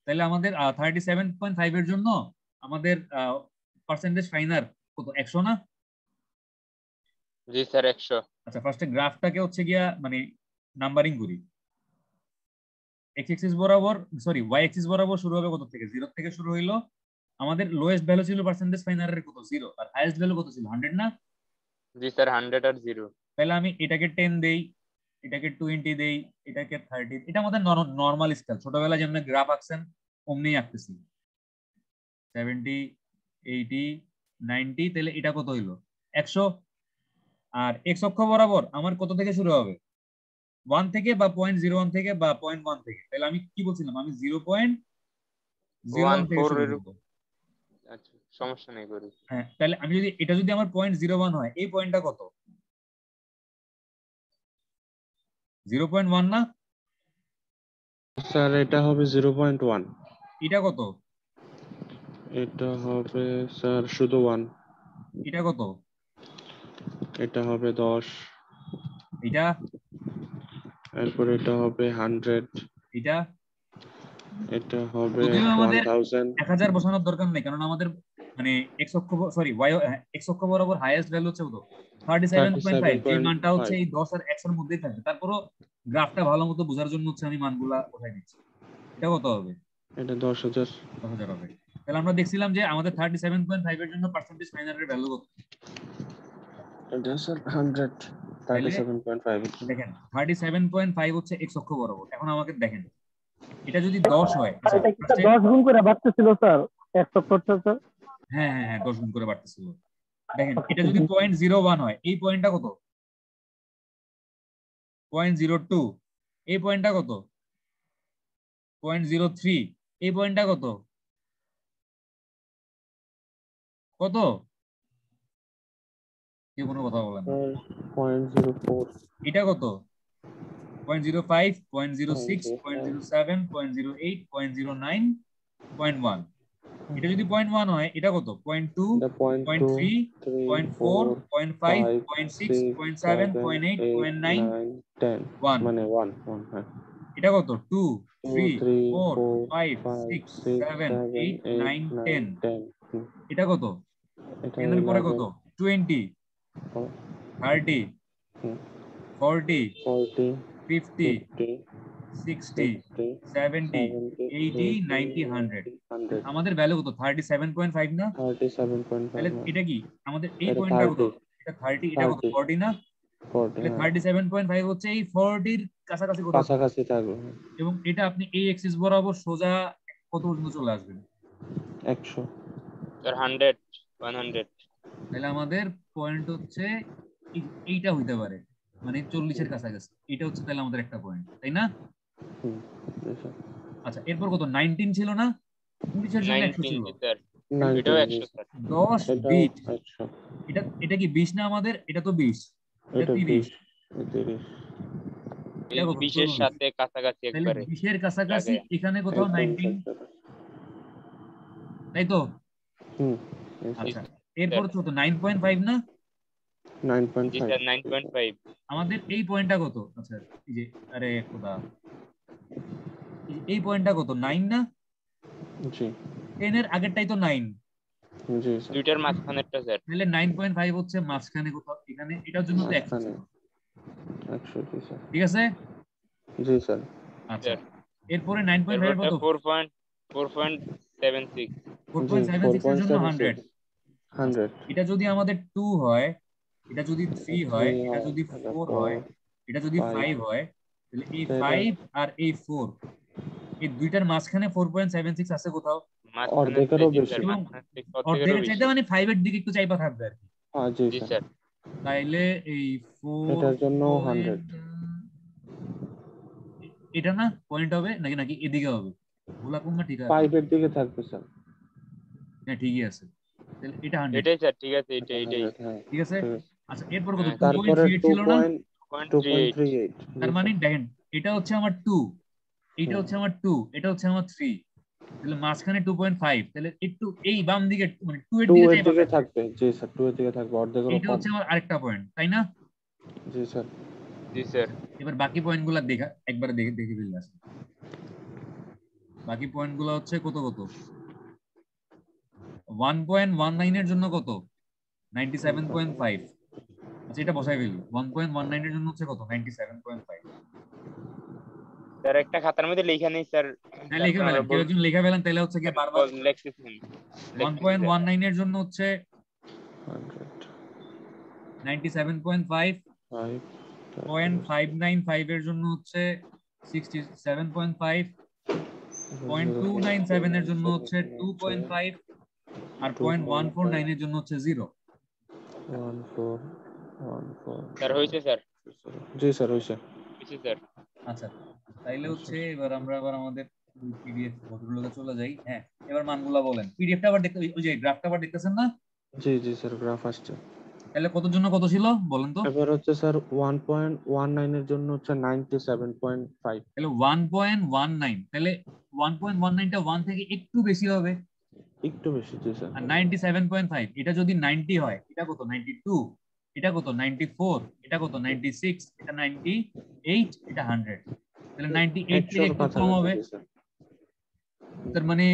তাহলে আমাদের থার্টি সেভেন পয়েন্ট ফাইভ এর জন্য আমাদের পার্সেন্টেজ ফাইনার কত একশো না? জি স্যার একশো। আচ্ছা ফার্স্টে গ্রাফটাকে হচ্ছে গিয়া মানে নাম্বারিং করি। এক্স এক্সিস বরাবর সরি ওয়াই এক্সিস বরাবর শুরু হবে কত থেকে? জিরো থেকে শুরু হইল। আমাদের লোয়েস্ট ভ্যালু ছিল পার্সেন্টেজ ফাইনারের কত? জিরো আর হাইয়েস্ট ভ্যালু কত ছিল? হান্ড্রেড না? জি স্যার হান্ড্রেড আর জিরো তাহলে আমি এটাকে টেন দেই এটাকে টোয়েন্টি দেই এটাকে থার্টি এটা আমাদের নর্মাল স্কেল ছোটবেলায় যেমন গ্রাফ আঁকছেন অমনি আঁকতেছি। সেভেন্টি এইটি নাইনটি তাহলে এটা কত হইল? একশো। আর এক্স অক্ষ বরাবর আমার কত থেকে শুরু হবে? ওয়ান থেকে বা পয়েন্ট জিরো ওয়ান থেকে বা পয়েন্ট ওয়ান থেকে? তাহলে আমি কি বলছিলাম? আমি জিরো পয়েন্ট জিরো ওয়ান থেকে 1.4 শুরু এর করব। আচ্ছা সমস্যা নেই করি। হ্যাঁ তাহলে আমি যদি এটা যদি আমার পয়েন্ট জিরো ওয়ান হয় এই পয়েন্টটা কত? জিরো পয়েন্ট ওয়ান না? স্যার এটা হবে জিরো পয়েন্ট ওয়ান এটা কত? এটা হবে স্যার শুধু ওয়ান এটা কত? এটা হবে দশ। এটা? এরপর এটা হবে 100 এটা? এটা হবে 1000 1000 বসানোর দরকার নেই কারণ আমাদের মানে x অক্ষ সরি y হ্যাঁ, x অক্ষ বরাবর হাইয়েস্ট ভ্যালু হচ্ছে কত? 37.5 এই মানটা হচ্ছে এই 10 আর 100 এর মধ্যেই থাকবে। তারপরও গ্রাফটা ভালো মতো বোঝার জন্য হচ্ছে আমি মানগুলা উঠাই দিচ্ছি। এটা কত হবে? এটা 10000 10000 হবে। তাহলে আমরা দেখছিলাম যে আমাদের 37.5 এর জন্য পার্সেন্টেজ ফাইনালের ভ্যালু কত? এটা স্যার 100 দেখেন থার্টি সেভেন পয়েন্ট ফাইভ হচ্ছে এক্স অক্ষ বরাবর। এখন আমাকে দেখেন এটা যদি দশ হয় আচ্ছা, গুণ করে বাড়তেছিল স্যার স্যার। হ্যাঁ হ্যাঁ হ্যাঁ দশ গুণ করে বাড়তেছিল। দেখেন এটা যদি পয়েন্ট জিরো ওয়ান হয় এই পয়েন্টটা কত? পয়েন্ট জিরো টু এই পয়েন্টটা কত? পয়েন্ট জিরো থ্রি এই পয়েন্টটা কত? কত? কেউ কোনো কথা বলেন এটা কত? Point zero five point zero six point zero seven point zero eight point zero nine point one এটা যদি পয়েন্ট ওয়ান হয় এটা কত? Point two point three point four point five point six point seven point eight point nine one মানে one হ্যাঁ। এটা কত? Two three four five six seven eight nine ten এটা কত? এটা পরে কত? Twenty four, thirty hmm, forty forty, fifty fifty, sixty sixty, seventy seventy, eighty eighty, hundred. আমাদের ভ্যালু কত? থার্টি সেভেন পয়েন্ট ফাইভ না? thirty-seven point five, তাহলে এটা কি? আমাদের এই পয়েন্টটা কত? 30, এটা থার্টি এটা কত? 30, ফর্টি না? forty, তাহলে হ্যাঁ, থার্টি সেভেন পয়েন্ট ফাইভ হচ্ছে এই ফর্টির কাছাকাছি কোথাও কাছাকাছি থাকবে হ্যাঁ, এবং এটা আপনি এই এক্সিস বরাবর সোজা কত পর্যন্ত চলে আসবেন একশো। স্যার হান্ড্রেড ওয়ান হান্ড্রেড তাহলে আমাদের পয়েন্ট হচ্ছে এইটা হইতে পারে। মানে চল্লিশের কাছাকাছি। এটা হচ্ছে তাহলে আমাদের একটা পয়েন্ট তাই না। আচ্ছা এরপর কত? নাইনটিন ছিল না? উনিশের জন্য একশো নাইনটিন ছিল দশ বিট। এটা এটা কি বিশ না আমাদের? এটা তো বিশ। এটা এটা তিরিশ? বিশের সাথে কাছাকাছি একবারে। বিশের কাছাকাছি এখানে কোথাও নাইনটিন তাই তো। আচ্ছা। এরপর কত? নাইন পয়েন্ট ফাইভ না? নাইন পয়েন্ট জি five sir nine point five আমাদের এই পয়েন্টটা কত? আচ্ছা এই যে আরে খোদা এই- এই পয়েন্টটা কত? নাইন না? জি। টেন এর আগেরটাই তো নাইন জি স্যার। দুইটার মাঝখানেরটা স্যার। তাহলে নাইন পয়েন্ট ফাইভ হচ্ছে মাঝখানে কোথাও এখানে এটার জন্য তো একশো। মাঝখানে। ছিল। একশো জি স্যার। ঠিক আছে? জি স্যার। আচ্ছা। এরপরে 9.5 এর কত? Four point four point seven six 4.76 এর জন্য 100 হান্ড্রেড এটা যদি আমাদের 2 হয় এটা যদি 3 হয় এটা যদি 4 হয় এটা যদি. 5 হয় তাহলে এই 5 আর এই 4 এই দুইটার মাঝখানে 4.76 আছে কোথাও? অর্ধেকেরও বেশি। অর্ধেকের চাইতে মানে 5 এর দিকে একটু চাইপা থাকবে আর কি। হ্যাঁ জি স্যার তাইলে এই 4 এটার জন্য হান্ড্রেড এটা না পয়েন্ট হবে নাকি নাকি এদিকে হবে? ভুলা কোনটা ঠিক আছে। ফাইভের দিকে থাকবে স্যার হ্যাঁ ঠিকই আছে। এটা 100 এটাই স্যার ঠিক আছে এটাই এটাই। হ্যাঁ ঠিক আছে? আচ্ছা এরপর কত? হ্যাঁ, তারপরে 2.38 টু ছিল না? Point point two three point eight three eight তার মানে দেখেন এটা হচ্ছে আমার 2 এটা হচ্ছে আমার 2 এটা হচ্ছে আমার 3 তাহলে মাঝখানে 2.5 তাহলে একটু এই বাম দিকে মানে 2 এর টু দিকে এর চাইবা দিকে থাকবে। থাকবে। জি স্যার টু এর দিকে থাকবে অর্ধেকেরও এটা হচ্ছে আমার আরেকটা পয়েন্ট তাই না? জি স্যার জি স্যার এবার বাকি পয়েন্টগুলো দেখা একবারে দেখে দেখে ফেললে আসে বাকি পয়েন্টগুলো হচ্ছে কত কত? 1.19 এর জন্য কত? 97.5 আচ্ছা এটা বসাই ফেলি। 1.19 এর জন্য হচ্ছে কত? 97.5 স্যার একটা খাতার মধ্যে লেখা নেই স্যার হ্যাঁ লিখে ফেলেন। কেউ একজন লিখে ফেলেন তাহলে হচ্ছে কি বারবার লেখতেছেন 1.19 এর জন্য হচ্ছে hundred 97.5 five point five nine five এর জন্য হচ্ছে sixty seven point five point two nine seven এর জন্য হচ্ছে টু পয়েন্ট ফাইভ আর পয়েন্ট ওয়ান ফোর নাইন এর জন্য হচ্ছে zero one four one four sir হয়েছে স্যার জি স্যার হয়েছে। হয়েছে স্যার আচ্ছা তাইলে হচ্ছে এবার আমরা আবার আমাদের পিডিএফ ভদ্রলোকে চলে যাই। হ্যাঁ এবার মানগুলা বলেন। পিডিএফটা আবার দেখতে ওই যে গ্রাফটা আবার দেখতেছেন না? জি জি স্যার গ্রাফ আসছে। তাহলে কতর জন্য কত ছিল? বলেন তো। এবার হচ্ছে sir one point one nine এর জন্য হচ্ছে নাইনটি সেভেন পয়েন্ট ফাইভ তাহলে ওয়ান পয়েন্ট ওয়ান নাইন তাহলে ওয়ান পয়েন্ট ওয়ান নাইনটা ওয়ান থেকে একটু বেশি হবে। একটু বেশি আর নাইনটি সেভেন পয়েন্ট ফাইভ এটা যদি নাইনটি হয় এটা কত? নাইনটি টু এটা কত? নাইনটি ফোর এটা কত? নাইনটি সিক্স এটা নাইনটি এইট এটা হান্ড্রেড তাহলে নাইনটি এইট থেকে একটু কম হবে। তার মানে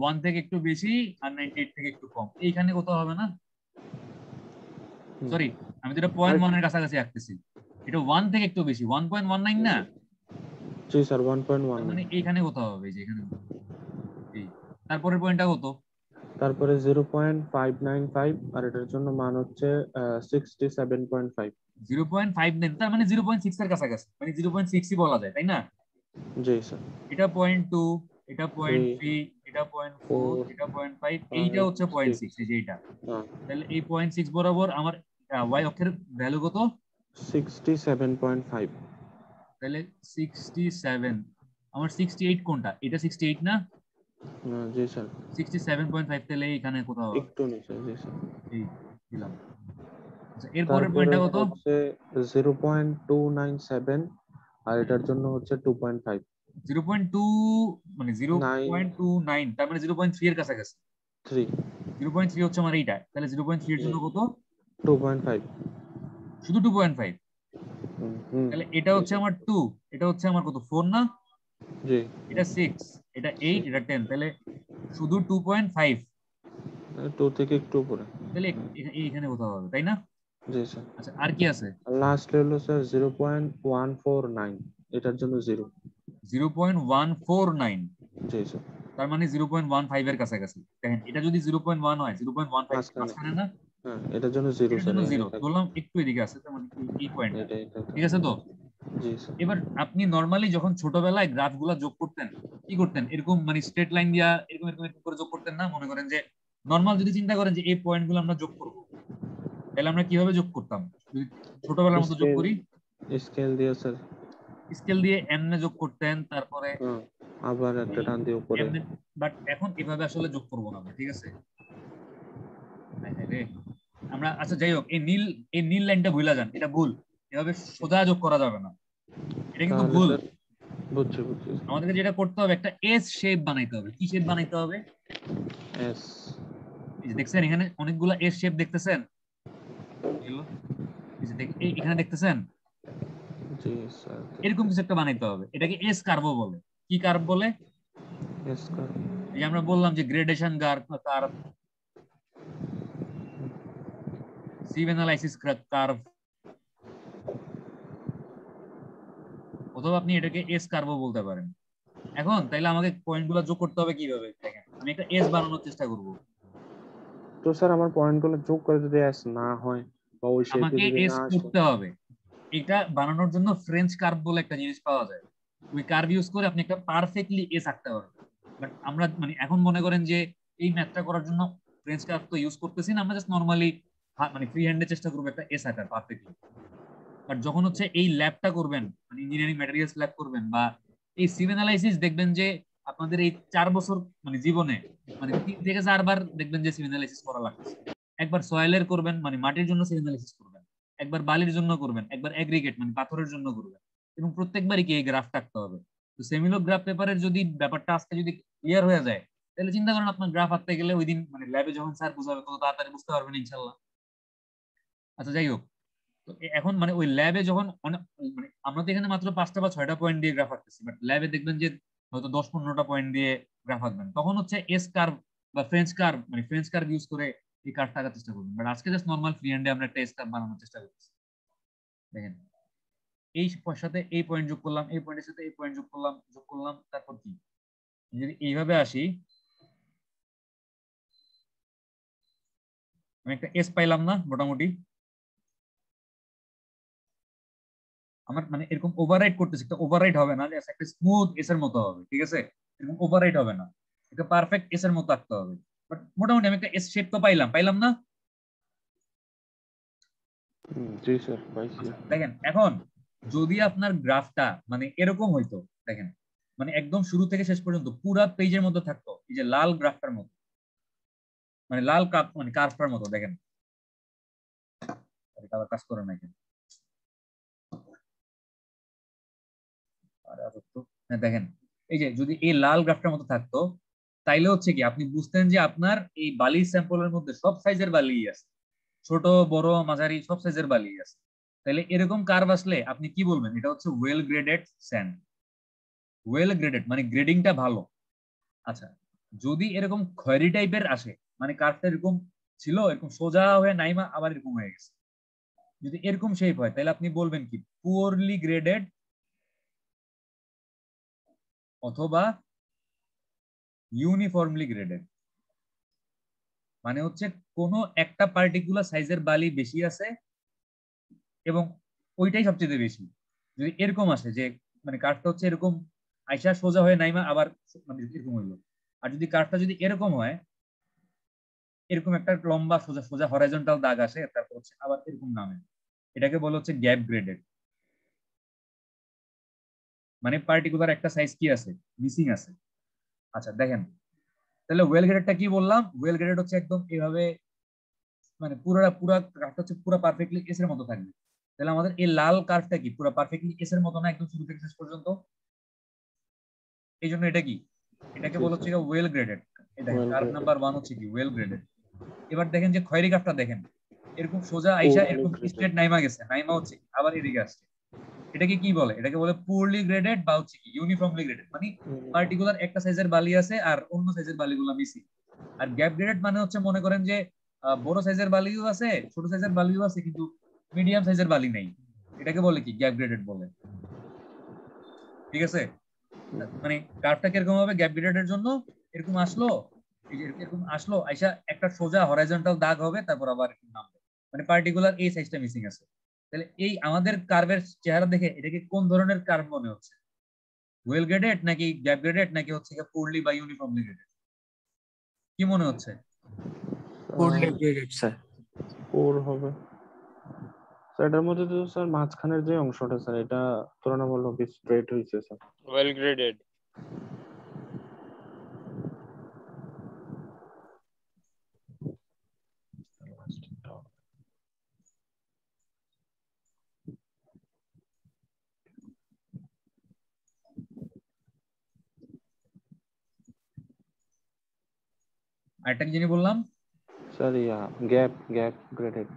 ওয়ান থেকে একটু বেশি আর নাইনটি এইট থেকে একটু কম। এইখানে কোথাও হবে না? সরি আমি তো এটা পয়েন্ট ওয়ানের কাছাকাছি রাখতেছি এটা ওয়ান থেকে একটু বেশি ওয়ান পয়েন্ট ওয়ান নাইন না? জি স্যার ওয়ান পয়েন্ট ওয়ান তার মানে এইখানে কোথাও হবে এই যে এখানে তারপরের পয়েন্টটা কত? তারপরে zero point five nine five আর এটার জন্য মান হচ্ছে sixty seven point five zero point five nine তার মানে জিরো পয়েন্ট সিক্স এর কাছাকাছি মানে জিরো পয়েন্ট সিক্সই বলা যায় তাই না? জি স্যার এটা পয়েন্ট টু এটা পয়েন্ট Three, থ্রি এটা পয়েন্ট ফোর four, এটা পয়েন্ট ফাইভ five, এইটা হচ্ছে পয়েন্ট six. সিক্স এই যে এইটা। হ্যাঁ তাহলে এই পয়েন্ট সিক্স বরাবর আমার ওয়াই অক্ষের ভ্যালু কত? সিক্সটি সেভেন পয়েন্ট ফাইভ তাহলে সিক্সটি সেভেন আমার সিক্সটি এইট কোনটা? এটা সিক্সটি এইট না? জি sir. Sixty seven point five তাহলে এখানে কোথাও একটু নিচে জি স্যার। এই দিলাম। আচ্ছা এরপরের পয়েন্টটা কত? হচ্ছে zero point two nine seven আর এটার জন্য হচ্ছে two point five zero point two মানে zero Nine. Point two nine তার মানে জিরো পয়েন্ট থ্রি এর কাছাকাছি। থ্রি জিরো পয়েন্ট থ্রি হচ্ছে আমার এইটা তাহলে জিরো পয়েন্ট থ্রি এর জন্য কত? টু পয়েন্ট ফাইভ শুধু টু পয়েন্ট ফাইভ তাহলে এটা হচ্ছে আমার টু এটা হচ্ছে আমার কত? ফোর না? জি। এটা সিক্স এটা এইট এটা টেন তাহলে শুধু টু পয়েন্ট ফাইভ টু থেকে একটু উপরে। তাহলে এইখানে কোথাও হবে তাই না? জি স্যার আচ্ছা আর কি আছে? লাস্ট হলো sir zero point one four nine এটার জন্য zero zero point one four nine জি স্যার তার মানে জিরো পয়েন্ট ওয়ান ফাইভ এর কাছাকাছি। দেখেন এটা যদি জিরো পয়েন্ট ওয়ান হয় জিরো পয়েন্ট ওয়ান ফাইভ মাঝখানে। মাঝখানে না? হ্যাঁ এটার জন্য জিরো এটার স্যার জন্য জিরো বললাম একটু এদিকে আছে তার মানে এই- এই পয়েন্ট ঠিক আছে তো? জি স্যার এবার আপনি নর্মালি যখন ছোটবেলায় গ্রাফগুলা যোগ করতেন কি করতেন। এরকম মানে স্ট্রেট লাইন দিয়া এরকম এরকম এরকম করে যোগ করতেন না? মনে করেন যে নর্মাল যদি চিন্তা করেন যে এই পয়েন্টগুলো আমরা যোগ করব তাহলে আমরা কীভাবে যোগ করতাম? যদি ছোটবেলার মতো যোগ করি? স্কেল দিয়ে স্যার স্কেল দিয়ে এন যোগ করতেন তারপরে আবার একটা টান দিয়ে উপরে বাট এখন এভাবে আসলে যোগ করব না ঠিক আছে। আমরা আচ্ছা যাই হোক এই নীল এই নীল লাইনটা ভুলা যান এটা ভুল। এভাবে সোজা যোগ করা যাবে না। এটা কিন্তু ভুল। বুঝছি বুঝছি। আমাদেরকে যেটা করতে হবে একটা এস শেপ বানাইতে হবে। কি শেপ বানাইতে হবে? এস দেখছেন এখানে অনেকগুলো এস শেপ দেখতেছেন? এখানে দেখতেছেন? এরকম কিছু একটা বানাইতে হবে। এটাকে এস কার্ভ বলে। কি কার্ভ বলে? এস কার এই আমরা বললাম যে gradation curve curve sieve analysis curve অথবা আপনি এটাকে এস কার্ভ বলতে পারেন। এখন তাইলে আমাকে পয়েন্টগুলো যোগ করতে হবে কীভাবে? দেখেন আমি একটা এস বানানোর চেষ্টা করব। তো স্যার আমার পয়েন্টগুলো যোগ করে যদি এস না হয় বা ওই শেপে আমাকে এস করতে হবে। এটা বানানোর জন্য ফ্রেঞ্চ কার্ভ বলে একটা জিনিস পাওয়া যায়। ওই কার্ভ ইউজ করে আপনি একটা পারফেক্টলি এস আঁকতে পারবেন। বাট আমরা মানে এখন মনে করেন যে এই ম্যাথটা করার জন্য ফ্রেঞ্চ কার্ভ তো ইউজ করতেছি না আমরা জাস্ট নর্মালি মানে ফ্রি হ্যান্ডে চেষ্টা করব একটা এস আঁকার পারফেক্টলি বাট যখন হচ্ছে এই ল্যাবটা করবেন মানে ইঞ্জিনিয়ারিং ম্যাটেরিয়ালস ল্যাব করবেন বা এই সিভ অ্যানালাইসিস দেখবেন যে আপনাদের এই চার বছর মানে জীবনে মানে তিন থেকে চারবার দেখবেন যে সিভ অ্যানালাইসিস করা লাগছে একবার সয়েলের করবেন মানে মাটির জন্য সিভ অ্যানালাইসিস করবেন। একবার বালির জন্য করবেন, একবার এগ্রিগেট মানে পাথরের জন্য করবেন। এবং প্রত্যেকবারই কি এই গ্রাফ থাকতে হবে? তো সেমিলো গ্রাফ পেপারের যদি ব্যাপারটা আজকে যদি ক্লিয়ার হয়ে যায়, তাহলে চিন্তা করেন আপনার গ্রাফ আঁকতে গেলে ওই দিন মানে ল্যাবে যখন স্যার বুঝাবে কত তাড়াতাড়ি বুঝতে পারবেন ইনশাল্লাহ। আচ্ছা যাই হোক। এখন মানে ওই ল্যাবে যখন অনেক মানে আমরা তো এখানে মাত্র পাঁচটা বা ছয়টা পয়েন্ট দিয়ে গ্রাফ আঁকতেছি বাট ল্যাবে দেখবেন যে হয়তো দশ পনেরোটা পয়েন্ট দিয়ে গ্রাফ আঁকবেন। তখন হচ্ছে এস কার্ভ বা ফ্রেঞ্চ কার্ভ মানে ফ্রেঞ্চ কার্ভ ইউজ করে এই কার্ভটা আঁকার চেষ্টা করবেন। বাট আজকে জাস্ট নর্মাল ফ্রি হ্যান্ডে আমরা একটা এস কার্ভ বানানোর চেষ্টা করছি দেখেন, এই সাথে এই পয়েন্ট যোগ করলাম, এই পয়েন্টের সাথে এই পয়েন্ট যোগ করলাম যোগ করলাম, তারপর কি? যদি এইভাবে আসি, আমি একটা এস পাইলাম না, মোটামুটি। আমার মানে এরকম ওভাররাইড করতেছে একটা ওভাররাইড হবে না just একটা স্মুথ এস এর মতো হবে ঠিক আছে? এরকম ওভাররাইড হবে না একটা পারফেক্ট এস এর মতো আঁকতে হবে। বাট মোটামুটি আমি একটা এস শেপ তো পাইলাম পাইলাম না? জি স্যার পাইছি। দেখেন এখন যদি আপনার গ্রাফটা মানে এরকম হইতো দেখেন মানে একদম শুরু থেকে শেষ পর্যন্ত পুরা পেজের মধ্যে থাকতো এই যে লাল গ্রাফটার মতো মানে লাল কাপ মানে কার্ভটার মতো দেখেন। কালার কাজ করে না কেন? হ্যাঁ দেখেন, এই যে যদি এই লাল গ্রাফটার মতো থাকতো, তাইলে হচ্ছে কি, আপনি বুঝতেন যে আপনার এই বালির স্যাম্পলের মধ্যে সব সাইজের বালি আছে। ছোট, বড়, মাঝারি, সব সাইজের বালি আছে। তাহলে এরকম কার্ভ আসলে আপনি কি বলবেন? এটা হচ্ছে well graded sand well graded মানে গ্রেডিংটা ভালো। আচ্ছা যদি এরকম খয়েরি টাইপের আসে মানে কার্ভটা এরকম ছিল, এরকম সোজা হয়ে নাইমা, আবার এরকম হয়ে গেছে। যদি এরকম শেপ হয় তাহলে আপনি বলবেন কি পুয়ারলি গ্রেডেড অথবা ইউনিফর্মলি গ্রেডেড মানে হচ্ছে কোনো একটা পার্টিকুলার সাইজের বালি বেশি আছে এবং ওইটাই সবচেয়ে বেশি। যদি এরকম আসে যে মানে কাঠটা হচ্ছে এরকম আইসা সোজা হয়ে নাইমা আবার মানে এরকম হইল। আর যদি কাঠটা যদি এরকম হয়, এরকম একটা লম্বা সোজা সোজা হরাইজন্টাল দাগ আসে, তারপর হচ্ছে আবার এরকম নামে। এটাকে বলা হচ্ছে গ্যাপ গ্রেডেড মানে পার্টিকুলার একটা সাইজ কি আছে? মিসিং আছে। আচ্ছা দেখেন। তাহলে ওয়েল গ্রেডেডটা কি বললাম? ওয়েল গ্রেডেড হচ্ছে একদম এইভাবে মানে পুরোটা পুরো কার্ভটা হচ্ছে পুরো পারফেক্টলি এস এর মতো থাকবে। তাহলে আমাদের এই লাল কার্ভটা কি? পুরো পারফেক্টলি এস এর মতো না একদম শুরু থেকে শেষ পর্যন্ত? এই জন্য এটা কি? এটাকে বলা হচ্ছে ওয়েল গ্রেডেড এটা কার্ভ নাম্বার ওয়ান হচ্ছে কি? ওয়েল গ্রেডেড এবার দেখেন যে খয়েরি কার্ভটা দেখেন। এরকম সোজা আইসা এরকম. স্ট্রেট নাইমা গেছে। নাইমা হচ্ছে আবার এদিকে আসছে। এটাকে কি বলে? এটাকে বলে পুরলি গ্রেডেড বা হচ্ছে কি ইউনিফর্মলি গ্রেডেড মানে পার্টিকুলার একটা সাইজের বালি আছে আর অন্য সাইজের বালিগুলো মিসিং আর গ্যাপ গ্রেডেড মানে হচ্ছে মনে করেন যে বড় সাইজের বালিও আছে ছোট সাইজের বালিও আছে কিন্তু মিডিয়াম সাইজের বালি নেই। এটাকে বলে কি? গ্যাপ গ্রেডেড বলে। ঠিক আছে? মানে কার্ভটা কীরকম হবে? গ্যাপ গ্রেডেডের জন্য এরকম আসলো এই যে এরকম আসলো আইসা একটা সোজা হরাইজন্টাল দাগ হবে তারপর আবার নামবে। মানে পার্টিকুলার এই সাইজটা মিসিং আছে। তাহলে এই আমাদের কার্ভের চেহারা দেখে এটাকে কোন ধরনের কার্ভ মনে হচ্ছে? ওয়েল গ্রেডেড নাকি গ্যাপ গ্রেডেড নাকি হচ্ছে পুরলি বা ইউনিফর্মলি গ্রেডেড কি মনে হচ্ছে? Poorly graded, স্যার ফোর হবে। স্যার এটার মধ্যে তো স্যার মাঝখানের যে অংশটা স্যার এটা তুলনামূলক স্ট্রেট হয়েছে স্যার। ওয়েল গ্রেডেড আরেকটা কি জিনিস বললাম? Sir yeah gap gap graded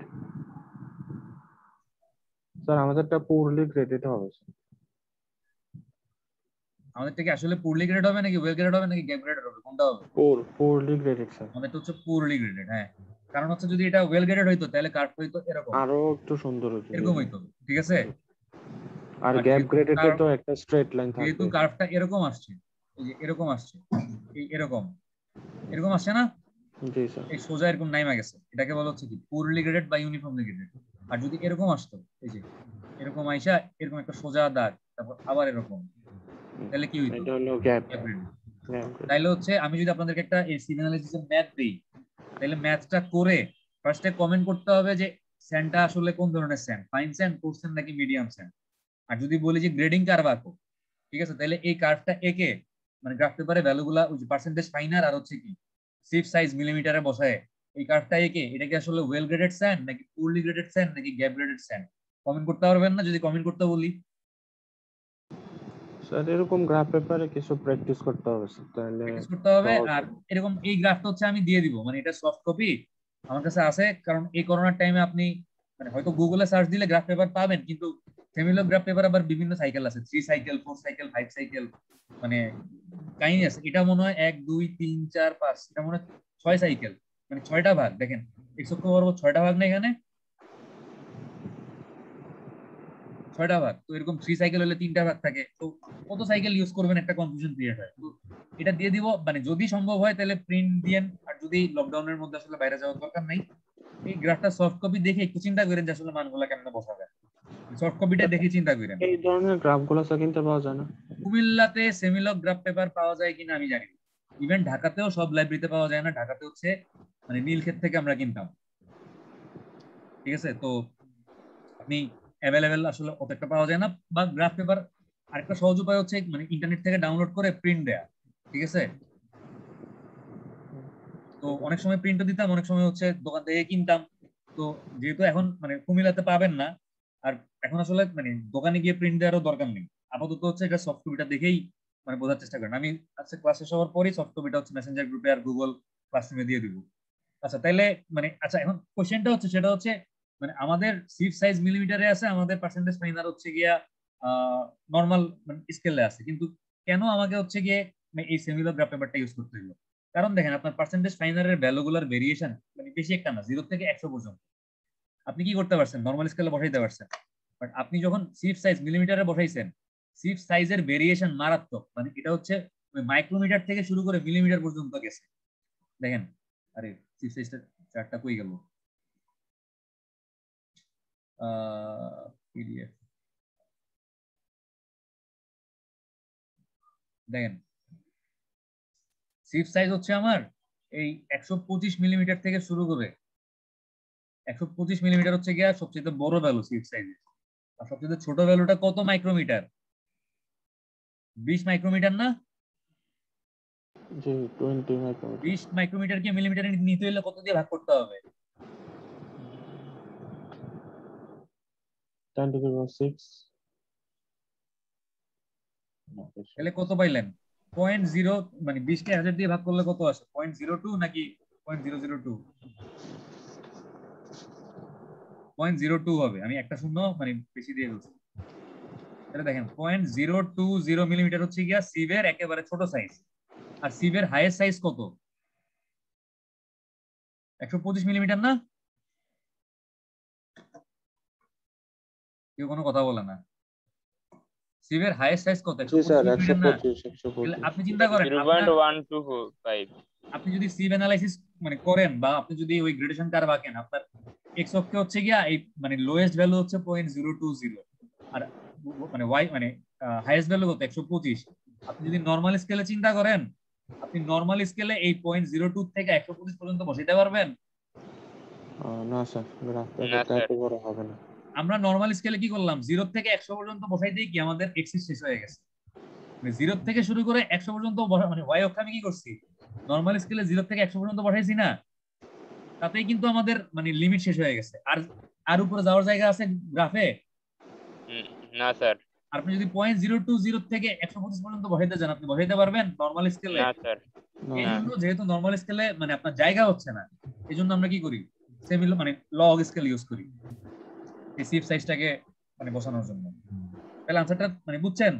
sir আমাদেরটা পুরলি গ্রেডেড হবে আমাদেরটা কি আসলে পুরলি গ্রেড হবে নাকি ওয়েল গ্রেড হবে নাকি গ্যাপ গ্রেড হবে? কোনটা হবে? পুর পুরলি গ্রেডেড স্যার আমাদেরটা হচ্ছে পুরলি গ্রেডেড হ্যাঁ। কারণ হচ্ছে যদি এটা ওয়েল গ্রেডেড হইতো তাহলে কার্ভ হইতো এরকম। আরও একটু সুন্দর হতো এরকম হইতো ঠিক আছে? আর গ্যাপ গ্রেডেড তো একটা স্ট্রেট লাইন থাকে যেহেতু থাকবে কার্ভটা এরকম আসছে এই যে এরকম আসছে এই এরকম। এরকম আসছে না? জি স্যার এই সোজা এরকম নাইমা গেছে। এটাকে বলা হচ্ছে কি? পুরলি গ্রেডেড বা ইউনিফর্মলি গ্রেডেড আর যদি এরকম আসতো এই যে এরকম আইসা এরকম একটা সোজা দাগ তারপর আবার এরকম তাহলে কি হইতো? তাইলে হচ্ছে আমি যদি আপনাদেরকে একটা এই সিভ ম্যাথ দেই তাহলে ম্যাথটা করে ফার্স্টে কমেন্ট করতে হবে যে স্যান্ডটা আসলে কোন ধরনের sand fine sand coarse sand নাকি মিডিয়াম স্যান্ড আর যদি বলি যে গ্রেডিং কার্ভ আঁকো ঠিক আছে? তাহলে এই কার্ভটা এঁকে মানে গ্রাফ পেপারে ভ্যালুগুলা ওই যে পার্সেন্টেজ ফাইনার আর হচ্ছে কি সিফ সাইজ মিলিমিটারে বসায় এই কার্ভটা এঁকে এটা কি আসলে ওয়েল গ্রেডেড স্যান্ড নাকি পুরলি গ্রেডেড স্যান্ড নাকি গ্যাপ গ্রেডেড স্যান্ড কমেন্ট করতে পারবেন না যদি কমেন্ট করতে বলি। স্যার এরকম গ্রাফ পেপারে কিছু প্র্যাকটিস করতে হবে তাহলে প্র্যাকটিস করতে হবে আর এরকম এই গ্রাফটা হচ্ছে আমি দিয়ে দিব মানে এটা সফট কপি আমার কাছে আছে কারণ এই করোনার টাইমে আপনি মানে হয়তো গুগলে সার্চ দিলে গ্রাফ পেপার পাবেন কিন্তু ফ্যামিলি গ্রাফ পেপার আবার বিভিন্ন সাইকেল আছে three cycle four cycle five cycle মানে কাহিনী আছে। এটা মনে হয় এক, দুই, তিন, চার, পাঁচ, এটা মনে হয় ছয় সাইকেল মানে ছয়টা ভাগ। দেখেন এক্স অক্ষ ছয়টা ভাগ না এখানে? ছয়টা ভাগ। তো এরকম থ্রি সাইকেল হলে তিনটা ভাগ থাকে। তো কত সাইকেল ইউজ করবেন একটা কনফিউশন ক্রিয়েট হয় এটা দিয়ে দিব মানে যদি সম্ভব হয় তাহলে প্রিন্ট দিয়েন আর যদি লকডাউনের মধ্যে আসলে বাইরে যাওয়ার দরকার নাই, এই গ্রাফটা সফট কপি দেখে একটু চিন্তা করেন যে আসলে মানগুলা কেমন বসাবেন। সফট কপিটা দেখে চিন্তা করেন। এই ধরনের গ্রাফগুলো কিনতে পাওয়া যায় না। কুমিল্লাতে সেমিলক গ্রাফ পেপার পাওয়া যায় কিনা আমি জানি ইভেন ঢাকাতেও সব লাইব্রেরিতে পাওয়া যায় না ঢাকাতে হচ্ছে মানে নীলক্ষেত থেকে আমরা কিনতাম। ঠিক আছে? তো আপনি অ্যাভেলেবেল আসলে অত একটা পাওয়া যায় না বা গ্রাফ পেপার আরেকটা সহজ উপায় হচ্ছে মানে ইন্টারনেট থেকে ডাউনলোড করে প্রিন্ট দেয়া। ঠিক আছে? তো অনেক সময় প্রিন্টও দিতাম অনেক সময় হচ্ছে দোকান থেকে কিনতাম। তো যেহেতু এখন মানে কুমিল্লাতে পাবেন না আর এখন আসলে মানে দোকানে গিয়ে প্রিন্ট দেওয়ারও দরকার নেই। আপাতত হচ্ছে এটা সফট কপিটা দেখেই মানে বোঝার চেষ্টা করেন। আমি আজকে ক্লাস শেষ হওয়ার পরেই সফট কপিটা হচ্ছে মেসেঞ্জার গ্রুপে আর গুগল ক্লাসরুমে দিয়ে দিব। আচ্ছা তাইলে মানে আচ্ছা এখন কোশ্চেনটা হচ্ছে, সেটা হচ্ছে মানে আমাদের সিফ সাইজ মিলিমিটারে আছে, আমাদের পার্সেন্টেজ ফাইনার হচ্ছে গিয়া নর্মাল মানে স্কেলে আছে। কিন্তু কেন আমাকে হচ্ছে গিয়ে মানে এই সেমিলো গ্রাফ পেপারটা ইউজ করতে হলো? কারণ দেখেন, আপনার পার্সেন্টেজ ফাইনারের ভ্যালুগুলার ভেরিয়েশন মানে বেশি একটা না জিরো থেকে একশো পর্যন্ত। আপনি কি করতে পারছেন? নর্মাল স্কেলে বসাইতে পারছেন। বাট আপনি যখন সিফ সাইজ মিলিমিটারে বসাইছেন সিফ সাইজের ভেরিয়েশন মারাত্মক। মানে এটা হচ্ছে মাইক্রোমিটার থেকে শুরু করে মিলিমিটার পর্যন্ত গেছে। দেখেন, আরে সিফ সাইজটা চারটা কই গেল? দেখেন সিফ সাইজ হচ্ছে আমার এই একশো পঁচিশ মিলিমিটার থেকে শুরু করে একশো পঁচিশ মিলিমিটার হচ্ছে গিয়া সবচেয়ে বড় ভ্যালু সিফ সাইজের আর সবচেয়ে ছোট ভ্যালুটা কত মাইক্রোমিটার বিশ মাইক্রোমিটার না? টোয়েন্টি মাইক্রোমিটার বিশ মাইক্রোমিটারকে মিলিমিটারে নিতে হলে কত দিয়ে ভাগ করতে হবে? তাহলে কত পাইলেন? পয়েন্ট জিরো মানে বিশকে হাজার দিয়ে ভাগ করলে কত আসে? পয়েন্ট জিরো টু নাকি point zero zero two point zero two হবে। আমি একটা শূন্য মানে বেশি দিয়ে দিচ্ছি তাহলে দেখেন point zero two zero millimetre হচ্ছে গিয়া সিভের একেবারে ছোট সাইজ আর সিভের হাইয়েস্ট সাইজ কত? একশো পঁচিশ মিলিমিটার না? কেউ কোনো কথা বলে না। সিভের হাইয়েস্ট সাইজ কত? জি স্যার 125 একশো না? পঁচিশ একশো তাহলে পঁচিশ আপনি চিন্তা করেন আপনি যদি সিভ অ্যানালাইসিস মানে করেন বা আপনি যদি ওই গ্রেডেশন কার্ভ আঁকেন আপনার এক্স অক্ষে হচ্ছে গিয়া এই মানে লোয়েস্ট ভ্যালু হচ্ছে পয়েন্ট জিরো টু জিরো আর মানে ওয়াই মানে হাইয়েস্ট ভ্যালু কত? একশো পঁচিশ। আপনি যদি নর্মাল স্কেলে চিন্তা করেন আপনি নর্মাল স্কেলে এই পয়েন্ট জিরো টু থেকে একশো পঁচিশ পর্যন্ত বসাইতে পারবেন? না স্যার বড় হবে না। আমরা নর্মাল স্কেলে কি করলাম? জিরো থেকে একশো পর্যন্ত বসাই বসাইতেই কি আমাদের এক্সিস শেষ হয়ে গেছে? জিরো থেকে শুরু করে একশো পর্যন্ত মানে ওয়াই অক্ষে আমি কি করছি? নর্মাল স্কেলে জিরো থেকে একশো পর্যন্ত বসাইছি না। তাতেই কিন্তু আমাদের মানে লিমিট শেষ হয়ে গেছে। আর আর উপরে যাওয়ার জায়গা আছে গ্রাফে না স্যার আর আপনি যদি পয়েন্ট জিরো টু জিরো থেকে একশো পঁচিশ পর্যন্ত বসাইতে চান আপনি বসাইতে পারবেন নর্মাল স্কেলে না স্যার এই জন্য যেহেতু নর্মাল স্কেলে মানে আপনার জায়গা হচ্ছে না এই জন্য আমরা কি করি? সেমি মানে লগ স্কেল ইউজ করি। এই সিপ সাইজটাকে মানে বসানোর জন্য। তাহলে আনসারটা মানে বুঝছেন?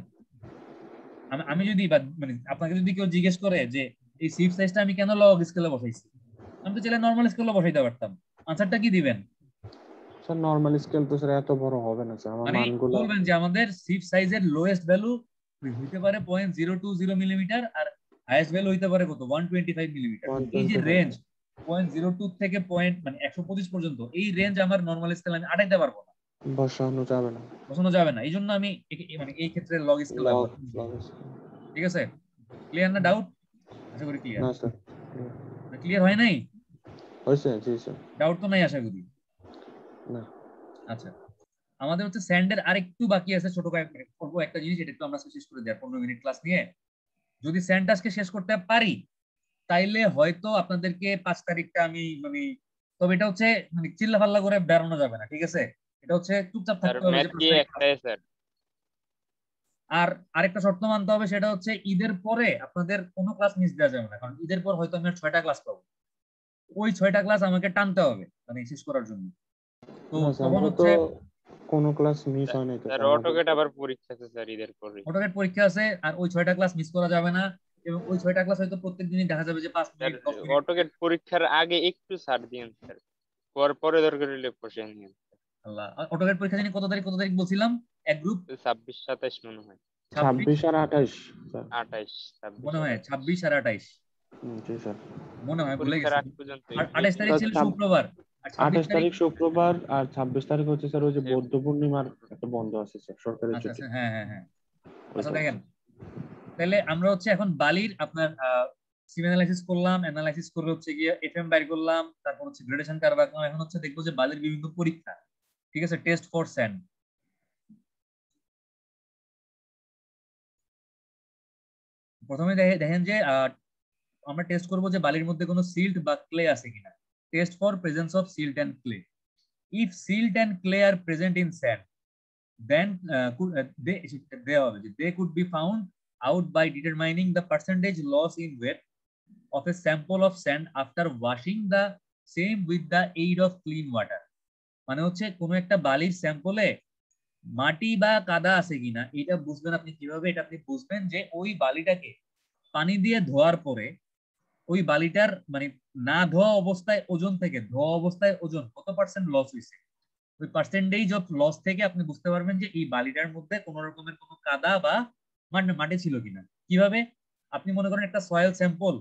আমি আমি যদি মানে আপনাকে যদি কেউ জিজ্ঞেস করে যে এই সিপ সাইজটা আমি কেন লগ স্কেলে বসাইছি? আমি তো চাইলে নর্মাল স্কেলে বসাইতে পারতাম। আনসারটা কি দিবেন? স্যার নর্মাল স্কেল তো স্যার এত বড় হবে না স্যার আমার মানে মানগুলো বলবেন যে আমাদের সিপ সাইজের লোয়েস্ট ভ্যালু হইতে পারে point zero two zero millimetre আর হাইয়েস্ট ভ্যালু হইতে পারে কত? ওয়ান টোয়েন্টি ফাইভ মিলিমিটার এই যে রেঞ্জ পয়েন্ট জিরো টু থেকে পয়েন্ট মানে একশো পঁচিশ পর্যন্ত এই রেঞ্জ আমার নর্মাল স্কেল আমি আটাইতে পারব না। বসানো যাবে না। বসানো যাবে না। এই জন্য আমি মানে এই ক্ষেত্রে লগ স্কেল। ঠিক আছে? ক্লিয়ার না ডাউট আশা করি ক্লিয়ার না স্যার ক্লিয়ার হয় নাই? হয়েছে জি স্যার ডাউট তো নাই আশা করি? না। আচ্ছা। আমাদের হচ্ছে স্যান্ডের আরেকটু বাকি আছে ছোট কয়েক করব একটা জিনিস এটা একটু আমরা শেষ করে দেয় পনেরো মিনিট ক্লাস নিয়ে। যদি স্যান্ড আজকে শেষ করতে পারি তাইলে হয়তো আপনাদেরকে পাঁচ তারিখটা আমি মানে তবে এটা হচ্ছে মানে চিল্লা ফাল্লা করে বেরোনো যাবে না ঠিক আছে? এটা হচ্ছে চুপচাপ থাকতে হবে ম্যাথ যে পাঁচ দিয়ে তারিখ- একটাই স্যার আর আরেকটা শর্ত মানতে হবে সেটা হচ্ছে ঈদের পরে আপনাদের কোনো ক্লাস মিস দেওয়া যাবে না কারণ ঈদের পর হয়তো আমি ছয়টা ক্লাস পাবো। ওই ছয়টা ক্লাস আমাকে টানতে হবে মানে শেষ করার জন্য। তো তখন হচ্ছে কোনো ক্লাস মিস হয় নাই স্যার স্যার, অটোকেট আবার পরীক্ষা আছে স্যার ঈদের পরে। অটোকেট পরীক্ষা আছে আর ওই ছয়টা ক্লাস মিস করা যাবে না এবং ওই ছয়টা ক্লাস হয়তো দেখা যাবে যে পাঁচ স্যার মিনিট অটোকেট পরীক্ষার আগে একটু ছাড় দিন স্যার পর পরে দরকার হলে বসে নিন আল্লাহ অটোকেট পরীক্ষা জানি কত তারিখ কত তারিখ বলছিলাম? গ্রুপ ছাব্বিশ সাতাশ মনে হয়। ছাব্বিশ ছাব্বিশ আর আঠাইশ স্যার। আঠাইশ ছাব্বিশ। মনে হয় ছাব্বিশ আর আঠাইশ। হুম, জি স্যার। মনে হয় ভুলে গেছি। আগ পর্যন্ত আর আঠাইশ তারিখ ছিল শুক্রবার। আর ছাব্বিশ আঠাশ তারিখ শুক্রবার আর ছাব্বিশ তারিখ হচ্ছে স্যার ওই যে বৌদ্ধ পূর্ণিমার একটা বন্ধ আছে স্যার সরকারি আচ্ছা ছুটি। আচ্ছা হ্যাঁ হ্যাঁ হ্যাঁ। আচ্ছা। দেখেন। তাহলে আমরা হচ্ছে এখন বালির আপনার সিম অ্যানালাইসিস করলাম অ্যানালাইসিস করে হচ্ছে গিয়ে এফএম বাইর করলাম তারপর হচ্ছে গ্রেডেশন কার্ভ আঁকলাম এখন হচ্ছে দেখব যে বালির বিভিন্ন পরীক্ষা ঠিক আছে? টেস্ট ফর স্যান্ড প্রথমে দেখে- দেখেন যে আমরা টেস্ট করব যে বালির মধ্যে কোনো সিল্ট বা ক্লে আছে কিনা test for presence of silt and clay if silt and clay are present in sand uh, uh, they they are they could be found out by determining the percentage loss in weight of a sample of sand after washing the same with the aid of clean water মানে হচ্ছে কোনো একটা বালির স্যাম্পলে মাটি বা কাদা আছে কিনা, এটা বুঝবেন আপনি কীভাবে, এটা আপনি বুঝবেন যে ওই বালিটাকে পানি দিয়ে ধোয়ার পরে ওই বালিটার মানে না ধোয়া অবস্থায় ওজন থেকে, ধোয়া অবস্থায় ওজন কত পার্সেন্ট লস হয়েছে ওই পার্সেন্টেজ অফ লস থেকে আপনি বুঝতে পারবেন যে এই বালিটার মধ্যে কোন রকমের কোনো কাদা বা মাটি- মাটি ছিল কিনা। কীভাবে? আপনি মনে করেন একটা সয়েল স্যাম্পল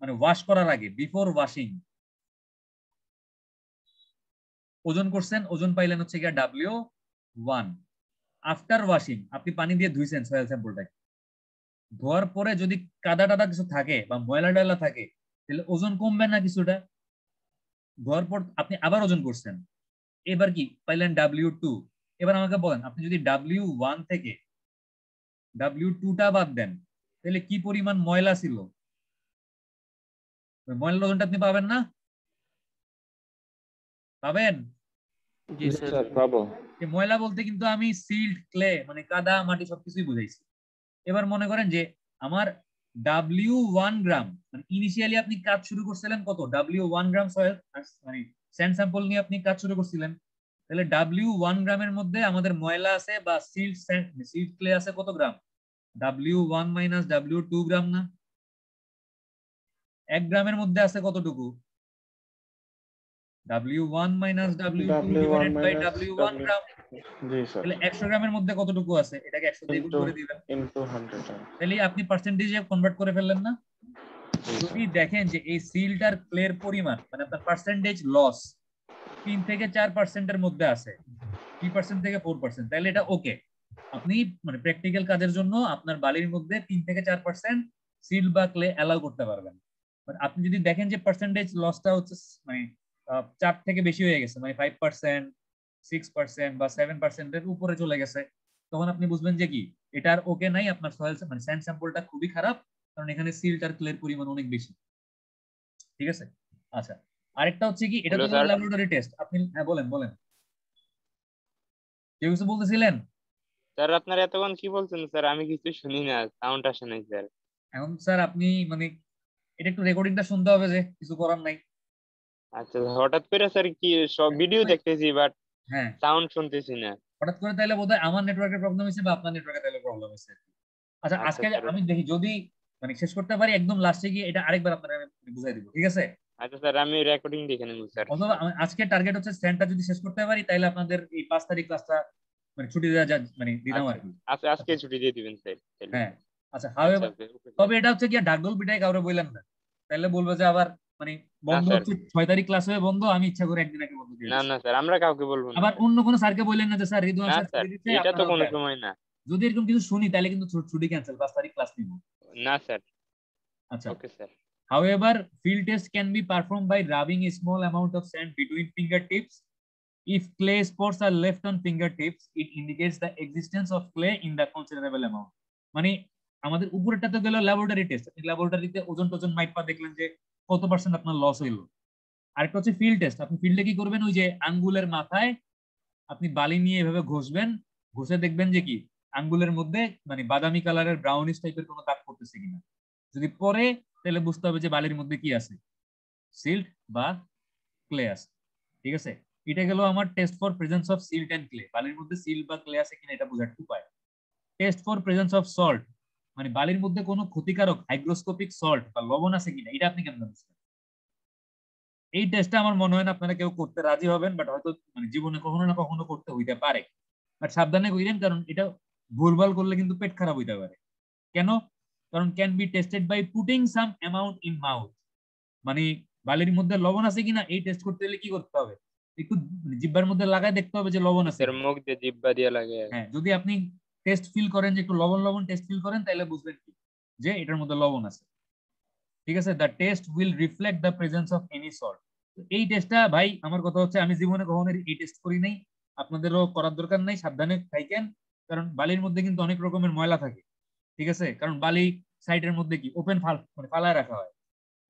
মানে ওয়াশ করার আগে বিফোর ওয়াশিং ওজন করছেন, ওজন পাইলেন হচ্ছে গিয়া ডাব্লিউ ওয়ান আফটার ওয়াশিং আপনি পানি দিয়ে ধুইছেন সয়েল স্যাম্পলটাকে ধোয়ার পরে যদি কাদা টাদা কিছু থাকে বা ময়লা টয়লা থাকে, তাহলে ওজন কমবে না কিছুটা? ধোয়ার পর আপনি আবার ওজন করছেন। এবার কি? পাইলেন ডাব্লিউ টু এবার আমাকে বলেন, আপনি যদি ডাব্লিউ ওয়ান থেকে ডাব্লিউ টুটা বাদ দেন, তাহলে কি পরিমাণ ময়লা ছিল? ময়লার ওজনটা আপনি পাবেন না? পাবেন? জি জি স্যার স্যার পাবো। ময়লা বলতে কিন্তু আমি সিল্ড ক্লে মানে কাদা মাটি সবকিছুই বুঝাইছি। এবার মনে করেন যে আমার ডাব্লিউ ওয়ান গ্রাম মানে ইনিশিয়ালি আপনি কাজ শুরু করছিলেন কত? ডাব্লিউ ওয়ান গ্রাম সয়েল মানে স্যান্ড স্যাম্পল নিয়ে আপনি কাজ শুরু করছিলেন। তাহলে ডাব্লিউ ওয়ান গ্রামের মধ্যে আমাদের ময়লা আছে বা সিল্ড সিল্ড ক্লে আছে কত gram? W one minus W two gram না? এক গ্রামের মধ্যে আছে কতটুকু? W one minus W two W1 minus W one W- gram জি স্যার তাহলে একশো গ্রামের মধ্যে কতটুকু আছে? এটাকে একশো দিয়ে গুণ করে দিবেন। ইনটু তাহলে আপনি পার্সেন্টেজে কনভার্ট করে ফেললেন না? যদি দেখেন যে এই সিলটার ক্লের পরিমাণ মানে আপনার পার্সেন্টেজ লস তিন থেকে চার পার্সেন্টের মধ্যে আছে থ্রি পার্সেন্ট থেকে ফোর পার্সেন্ট তাহলে এটা ওকে আপনি মানে প্র্যাকটিক্যাল কাজের জন্য আপনার বালির মধ্যে তিন থেকে চার পার্সেন্ট সিল বা ক্লে অ্যালাউ করতে পারবেন। আপনি যদি দেখেন যে পার্সেন্টেজ লসটা হচ্ছে মানে চার থেকে বেশি হয়ে গেছে। মানে ফাইভ পার্সেন্ট সিক্স পার্সেন্ট বা সেভেন পার্সেন্টের উপরে চলে গেছে। তখন আপনি বুঝবেন যে কি এটার ওকে নাই আপনার সয়েল মানে স্যান্ড স্যাম্পলটা খুবই খারাপ কারণ এখানে সিলটার ক্লের পরিমাণ অনেক বেশি। ঠিক আছে? আচ্ছা আরেকটা হচ্ছে কি এটা তো ল্যাবরেটরি টেস্ট আপনি হ্যাঁ বলেন বলেন। কেউ কিছু বলতেছিলেন? স্যার আপনার এতক্ষণ কি বলছেন স্যার? আমি কিছু শুনি না সাউন্ড আসে নাই স্যার। এখন স্যার আপনি মানে এটা একটু রেকর্ডিংটা শুনতে হবে যে কিছু করার নাই। আচ্ছা হঠাৎ করে স্যার কি সব ভিডিও দেখতেছি বাট হ্যাঁ। সাউন্ড শুনতেছি না। হঠাৎ করে তাইলে বোধহয় আমার নেটওয়ার্কের প্রবলেম হয়েছে বা আপনার নেটওয়ার্কের তাইলে প্রবলেম হয়েছে। আচ্ছা আচ্ছা, আজকে আমি দেখি যদি মানে শেষ করতে পারি একদম লাস্টে গিয়ে এটা আরেকবার আপনার আমি বুঝাই দিব ঠিক আছে? আচ্ছা স্যার আমি রেকর্ডিং দেখে নেব স্যার অথবা আজকে টার্গেট হচ্ছে স্ট্যান্ডটা যদি শেষ করতে পারি তাহলে আপনাদের এই পাঁচ তারিখ ক্লাসটা মানে ছুটি দেওয়া যা- মানে দিলাম আর কি। আজকে আজকে ছুটি দিয়ে দিবেন স্যার হ্যাঁ। আচ্ছা আচ্ছা, okay, sir. তবে এটা হচ্ছে কি ডাকডোল পিটাই কাউরে বললাম না। তাহলে বলব যে আবার মানে বন্ধ হচ্ছে ছয় তারিখ ক্লাস হয়ে বন্ধ আমি ইচ্ছা করে একদিন আগে বন্ধ দিয়ে না না স্যার আমরা কাউকে বলব না। আবার অন্য কোনো স্যারকে বললেন না যে স্যার রিদওয়ান স্যার এটা তো কোনো সময় না। যদি এরকম কিছু শুনি তাহলে কিন্তু ছুটি ক্যান্সেল পাঁচ তারিখ ক্লাস নিব। না স্যার আচ্ছা। Okay sir However, field test can be performed by rubbing a small amount of sand between fingertips. If clay spots are left on fingertips, it indicates the existence of clay in the considerable amount. মানে আমাদের উপরেরটা তো গেল laboratory test ল্যাবরেটরিতে ওজন টোজন মাইপা দেখলেন যে কত পার্সেন্ট আপনার লস হইল? আরেকটা হচ্ছে ফিল্ড টেস্ট আপনি ফিল্ডে কি করবেন? ওই যে আঙ্গুলের মাথায় আপনি বালি নিয়ে এভাবে ঘষবেন, ঘষে দেখবেন যে কি আঙ্গুলের মধ্যে মানে বাদামি কালারের ব্রাউনিশ টাইপের কোনো দাগ পড়তেছে কিনা। যদি পরে, তাহলে বুঝতে হবে যে বালির মধ্যে কি আছে। সিল্ট বা ক্লে আছে। ঠিক আছে? এটা গেল আমার test for presence of silt and clay বালির মধ্যে সিল্ট বা ক্লে আছে কিনা এটা বোঝার উপায়। Test for presence of salt মানে বালির মধ্যে কোনো ক্ষতিকারক হাইগ্রোস্কোপিক সল্ট বা লবণ আছে কিনা এটা আপনি কেমন বুঝবেন এই টেস্টটা আমার মনে হয় না আপনারা কেউ করতে রাজি হবেন বাট হয়তো মানে জীবনে কখনো না কখনো করতে হইতে পারে। বাট সাবধানে কইলেন কারণ এটা ভুলভাল করলে কিন্তু পেট খারাপ হইতে পারে। কেন? কারণ can be tested by putting some amount in mouth মানে বালির মধ্যে লবণ আছে কিনা এই টেস্ট করতে হলে কি করতে হবে? একটু মানে জিব্বার মধ্যে লাগায় দেখতে হবে যে লবণ আছে। মুখ দিয়ে জিব্বা দিয়ে লাগে। হ্যাঁ যদি আপনি টেস্ট ফিল করেন যে একটু লবণ লবণ টেস্ট ফিল করেন তাহলে বুঝবেন কি? যে এটার মধ্যে লবণ আছে। ঠিক আছে? The test will reflect the presence of any salt এই টেস্টটা ভাই, আমার কথা হচ্ছে আমি জীবনে কখনো এই টেস্ট করি নাই। আপনাদেরও করার দরকার নাই, সাবধানে থাকেন কারণ বালির মধ্যে কিন্তু অনেক রকমের ময়লা থাকে। ঠিক আছে? কারণ বালি সাইডের মধ্যে কি? ওপেন ফাল মানে ফালায় রাখা হয়।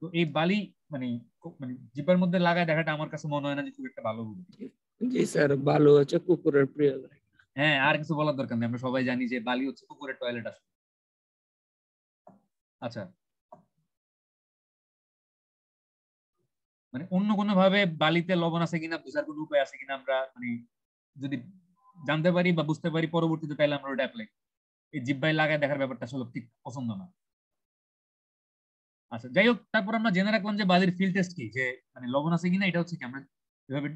তো এই বালি মানে মানে জিব্বার মধ্যে লাগায় দেখাটা আমার কাছে মনে হয় না যে খুব একটা ভালো জি, স্যার, ভালো হচ্ছে, কুকুরের প্রিয়। হ্যাঁ আর কিছু বলার দরকার নেই। আমরা সবাই জানি যে বালি হচ্ছে কুকুরের টয়লেট আসলে। আচ্ছা। মানে অন্য কোনো ভাবে বালিতে লবণ আছে কিনা, বোঝার কোনো উপায় আছে কিনা আমরা মানে যদি জানতে পারি বা বুঝতে পারি, পরবর্তীতে তাহলে আমরা ওটা অ্যাপ্লাই এই জিব্বাই লাগায় দেখার ব্যাপারটা আসলে ঠিক পছন্দ না। আচ্ছা যাই হোক, তারপর আমরা জেনে রাখলাম যে বালির ফিল টেস্ট কি? যে মানে লবণ আছে কিনা, এটা হচ্ছে কি আমরা এভাবে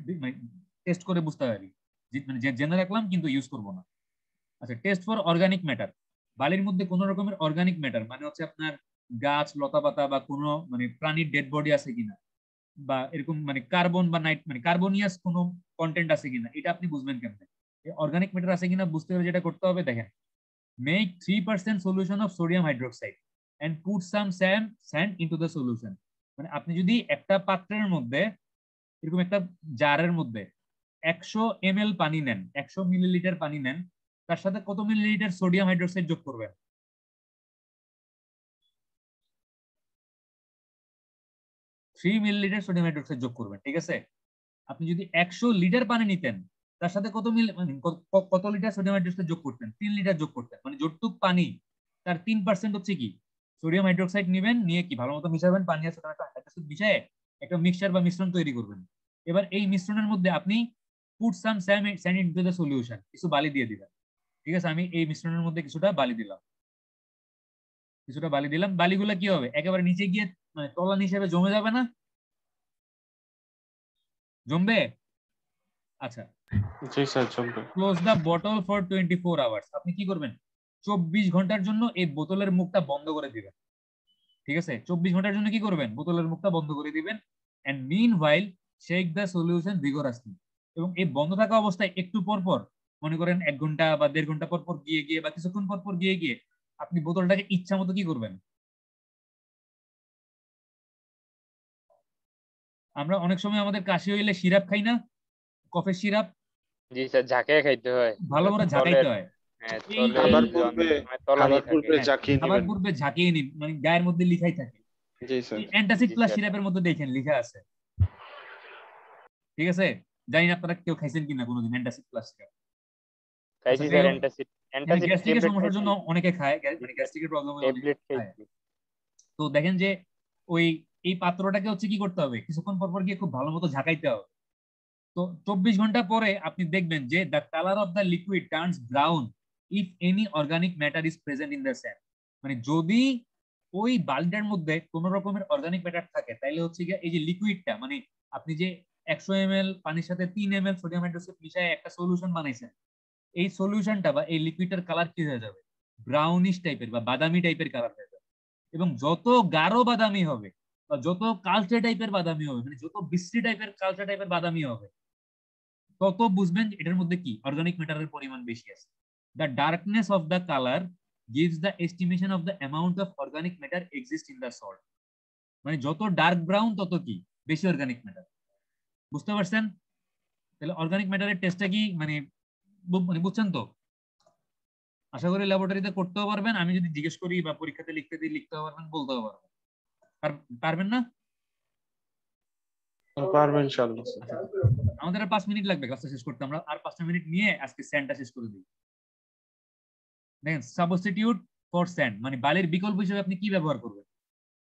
টেস্ট করে বুঝতে পারি। মানে জেনে রাখলাম কিন্তু ইউজ করব না। আচ্ছা টেস্ট ফর অর্গানিক ম্যাটার বালির মধ্যে কোন রকমের অর্গানিক ম্যাটার মানে হচ্ছে আপনার গাছ লতা পাতা বা কোনো মানে প্রাণীর ডেড বডি আছে কিনা? বা এরকম মানে কার্বন বা নাইট মানে কার্বনিয়াস কোনো কন্টেন্ট আছে কিনা? এটা আপনি বুঝবেন কেমনে? অর্গানিক ম্যাটার আছে কিনা বুঝতে হলে যেটা করতে হবে, দেখেন। Make three percent solution of sodium hydroxide and put some some sand into the solution মানে আপনি যদি একটা পাত্রের মধ্যে, এরকম একটা জারের মধ্যে একশো এম পানি নেন, একশো মিলিলিটার পানি নেন, তার সাথে কত মিলিলিটার সোডিয়াম হাইড্রোক্সাইড যোগ করবেন? থ্রি মিলিলিটার সোডিয়াম হাইড্রোক্সাইড যোগ করবেন, ঠিক আছে? আপনি যদি একশো লিটার পানি নিতেন, তার সাথে কত মিলি মানে কত লিটার সোডিয়াম হাইড্রোক্সাইড যোগ করতেন? তিন লিটার যোগ করতেন মানে যতটুক পানি, তার তিন পার্সেন্ট হচ্ছে কি? সোডিয়াম হাইড্রোক্সাইড নেবেন, নিয়ে কি, ভালো মতো মিশাবেন, পানি আর সোডিয়াম হাইড্রোক্সাইড মিশিয়ে একটা মিক্সচার বা মিশ্রণ তৈরি করবেন। এবার এই মিশ্রণের মধ্যে আপনি put some sand into the solution কিছু বালি দিয়ে দিবেন ঠিক আছে? আমি এই মিশ্রণের মধ্যে কিছুটা বালি দিলাম। কিছুটা বালি দিলাম। বালিগুলো কি হবে? একেবারে নিচে গিয়ে মানে তলানি হিসেবে জমে যাবে না? জমবে? আচ্ছা। জি স্যার চলবে close the bottle for twenty four hours আপনি কি করবেন? চব্বিশ ঘণ্টার জন্য এই বোতলের মুখটা বন্ধ করে দিবেন। ঠিক আছে? চব্বিশ ঘণ্টার জন্য কি করবেন? বোতলের মুখটা বন্ধ করে দিবেন। And meanwhile shake the solution vigorously এবং এই বন্ধ থাকা অবস্থায় একটু পর পর মনে করেন এক ঘণ্টা বা দেড় ঘণ্টা পর পর গিয়ে গিয়ে বা কিছুক্ষণ পর পর গিয়ে গিয়ে আপনি বোতলটাকে ইচ্ছা মতো কি করবেন? আমরা অনেক সময় আমাদের কাশি হইলে সিরাপ খাই না? কফের সিরাপ? জি স্যার ঝাঁকে খাইতে হয়। ভালো করে ঝাঁকাইতে হয়। হ্যাঁ, খাবার পূর্বে- খাবার পূর্বে হ্যাঁ, খাবার পূর্বে ঝাঁকিয়ে নিন মানে গায়ের মধ্যে লিখাই থাকে। জি স্যার। অ্যান্টাসিড প্লাস সিরাপের মধ্যে দেখেন লিখা আছে। ঠিক আছে? জানি না আপনারা কেউ খাইছেন কিনা কোনোদিন অ্যান্টাসিড প্লাস সিরাপ খাইছি আচ্ছা, স্যার অ্যান্টাসিড অ্যান্টাসিড গ্যাস্ট্রিকের সমস্যার জন্য অনেকে খায় মানে গ্যাস্ট্রিকের প্রবলেম। খাইছি। তো দেখেন যে ওই এই পাত্রটাকে হচ্ছে কি করতে হবে? কিছুক্ষণ পর পর গিয়ে খুব ভালো মতো ঝাঁকাইতে হবে। তো চব্বিশ ঘণ্টা পরে আপনি দেখবেন যে the colour of the liquid turns brown if any organic matter is present in the sand মানে যদি ওই বাল্বটার মধ্যে কোন রকমের অর্গানিক ম্যাটার থাকে তাহলে হচ্ছে গিয়ে এই যে লিকুইডটা মানে আপনি যে একশো এম পানির সাথে তিন এম এল সোডিয়াম হাইড্রোক্সাইড মিশায় একটা সলিউশন বানাইছেন এই সলিউশনটা বা এই লিকুইডটার কালার কি হয়ে যাবে? ব্রাউনিশ টাইপের বা বাদামি টাইপের কালার হয়ে যাবে। এবং যত গাঢ় বাদামি হবে বা যত কালচে টাইপের বাদামি হবে মানে যত বিশ্রী টাইপের কালচে টাইপের বাদামি হবে, তত বুঝবেন এটার মধ্যে কি? অর্গানিক ম্যাটারের পরিমাণ বেশি আছে। The darkness of the colour gives the estimation of the amount of organic matter exist in the salt. মানে যত ডার্ক ব্রাউন তত কি? বেশি অর্গানিক ম্যাটার বুঝতে পারছেন? তাহলে অর্গানিক ম্যাটারের টেস্টটা কি মানে মানে বুঝছেন তো? আশা করি ল্যাবরেটরিতে করতেও পারবেন আমি যদি জিজ্ঞেস করি বা পরীক্ষাতে লিখতে দিই লিখতেও পারবেন বলতেও পারবেন। পারবেন না? পারবেন ইনশাআল্লাহ। আমাদের আর পাঁচ মিনিট লাগবে ক্লাসটা শেষ করতে আমরা আর পাঁচটা মিনিট নিয়ে আজকে স্যান্ডটা শেষ করে দিই। দেখেন সাবস্টিটিউট ফর স্যান্ড মানে বালির বিকল্প হিসেবে আপনি কি ব্যবহার করবেন?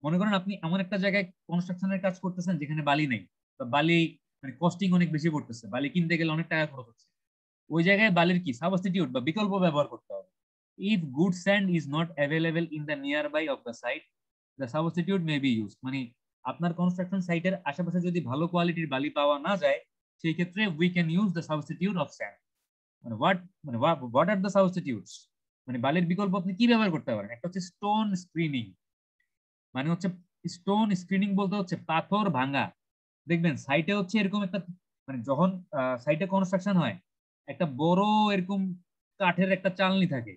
মনে করেন আপনি এমন একটা জায়গায় কনস্ট্রাকশনের কাজ করতেছেন যেখানে বালি নেই বা বালি মানে কস্টিং অনেক বেশি পড়তেছে। বালি কিনতে গেলে অনেক টাকা খরচ হচ্ছে। ওই জায়গায় বালির কি? সাবস্টিটিউট বা বিকল্প ব্যবহার করতে হবে। If good sand is not available in the nearby of the site the substitute may be use মানে আপনার কনস্ট্রাকশন সাইটের আশেপাশে যদি ভালো কোয়ালিটির বালি পাওয়া না যায়, সেই ক্ষেত্রে we can use the substitute of sand মানে হোয়াট মানে হোয়াট আর দ্য সাবস্টিটিউটস মানে বালির বিকল্প আপনি কি ব্যবহার করতে পারেন? একটা হচ্ছে স্টোন স্ক্রিনিং মানে হচ্ছে স্টোন স্ক্রিনিং বলতে হচ্ছে পাথর ভাঙা। দেখবেন সাইটে হচ্ছে এরকম একটা মানে যখন সাইটে কনস্ট্রাকশন হয় একটা বড় এরকম কাঠের একটা চালনি থাকে।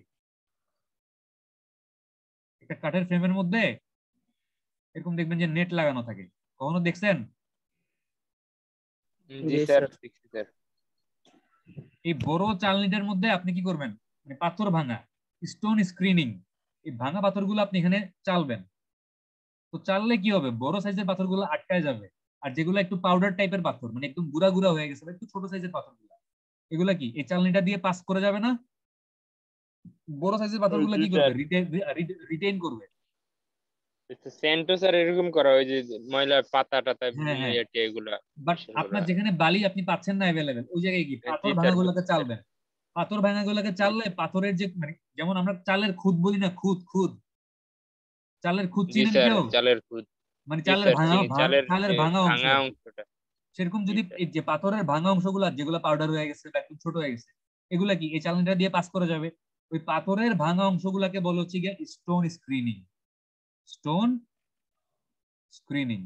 একটা কাঠের ফ্রেমের মধ্যে এরকম দেখবেন যে নেট লাগানো থাকে। কখনো দেখছেন? এই বড় চালনিটার মধ্যে আপনি কি করবেন? মানে পাথর ভাঙা স্টোন স্ক্রিনিং এই ভাঙা পাথরগুলো আপনি এখানে চালবেন। তো চাললে কি হবে? বড় সাইজের পাথরগুলো আটকায় যাবে। আর যেগুলো একটু পাউডার টাইপের পাথর মানে একদম গুড়া গুড়া হয়ে গেছে একটু ছোট সাইজের পাথরগুলো। এগুলা কি? এই চালনিটা দিয়ে পাস করে যাবে না? বড় সাইজের কি করবে? রিটেইন করবে? এরকম করা হয় যে ময়লা পাতা টাতা হ্যাঁ। ইয়ে টিয়ে এগুলা বাট আপনার যেখানে বালি আপনি পাচ্ছেন না অ্যাভেলেবেল ওই জায়গায় কি? পাথর স্যার, ভাঙাগুলোকে চালবেন। পাথর ভাঙাগুলোকে চাললে পাথরের যে মানে যেমন আমরা চালের খুদ বলি না খুদ খুদ চালের খুদ চিনেন কেউ? চালের খুদ মানে চালের ভাঙা চালের ভাঙা অংশ। ভাঙা অংশটা। সেরকম যদি এই যে পাথরের ভাঙা অংশগুলো যেগুলো পাউডার হয়ে গেছে বা একটু ছোট হয়ে গেছে এগুলা কি এই চালনিটা দিয়ে পাস করে যাবে? ওই পাথরের ভাঙা অংশগুলোকে বলা হচ্ছে গিয়ে স্টোন স্ক্রিনিং স্টোন স্ক্রিনিং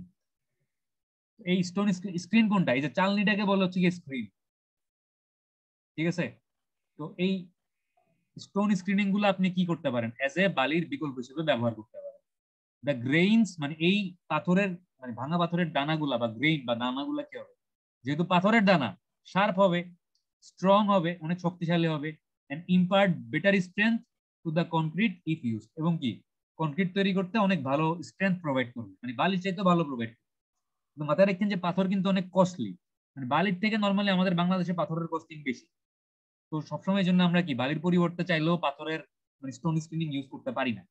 এই স্টোন স্ক্রিন কোনটা? এই যে চালনিটাকে বলা হচ্ছে গিয়ে স্ক্রিন ঠিক আছে? তো এই স্টোন স্ক্রিনিংগুলো আপনি কি করতে পারেন? অ্যাজ এ বালির বিকল্প হিসেবে ব্যবহার করতে পারেন। দ্য গ্রেইনস মানে এই পাথরের মানে ভাঙা পাথরের দানাগুলা বা গ্রেইন বা দানাগুলা কি হবে? যেহেতু পাথরের দানা শার্প হবে স্ট্রং হবে, অনেক শক্তিশালী হবে and impart better strength to the concrete if use এবং কি? কনক্রিট তৈরি করতে অনেক ভালো স্ট্রেংথ প্রোভাইড করবে। মানে বালির চাইতে ভালো প্রোভাইড করবে। মাথায় রাখছেন যে পাথর কিন্তু অনেক কস্টলি মানে বালির থেকে নর্মালি আমাদের বাংলাদেশে পাথরের কস্টিং বেশি। তো সবসময় জন্য আমরা কি, বালির পরিবর্তে চাইলেও পাথরের মানে স্টোন স্ক্রিনিং ইউজ করতে পারি না।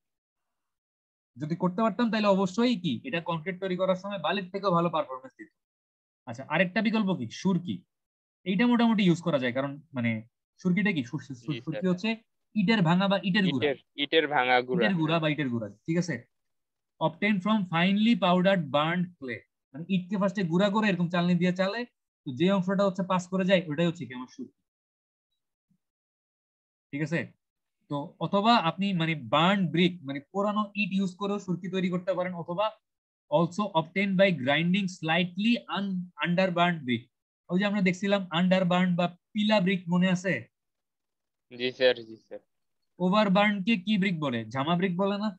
যদি করতে পারতাম তাহলে অবশ্যই কি? এটা কনক্রিট তৈরি করার সময় বালির থেকেও ভালো পারফরমেন্স দিত। আচ্ছা আরেকটা বিকল্প কি? সুরকি। এইটা মোটামুটি ইউজ করা যায় কারণ মানে সুরকিটা কি? সুরকি হচ্ছে ইটের ভাঙা বা ইটের গুঁড়া। ইটের ইটের ভাঙা গুড়া ইটের গুঁড়া বা ইটের গুঁড়া ঠিক আছে? Obtain from finely powdered burn clay মানে ইটকে ফার্স্টে গুঁড়া করে এরকম চালনি দিয়ে চালে তো যে অংশটা হচ্ছে পাস করে যায় ওটাই হচ্ছে কি? আমার সুরকি। ঠিক আছে? তো অথবা আপনি মানে বার্ন ব্রিক মানে পুরানো ইট ইউজ করেও সুরকি তৈরি করতে পারেন অথবা also obtain by grinding slightly under burn brick ওই যে আমরা দেখছিলাম আন্ডার বার্ন বা পিলা ব্রিক মনে আছে? জি স্যার জি স্যার ওভার বার্ন কে কি ব্রিক বলে? ঝামা ব্রিক বলে না?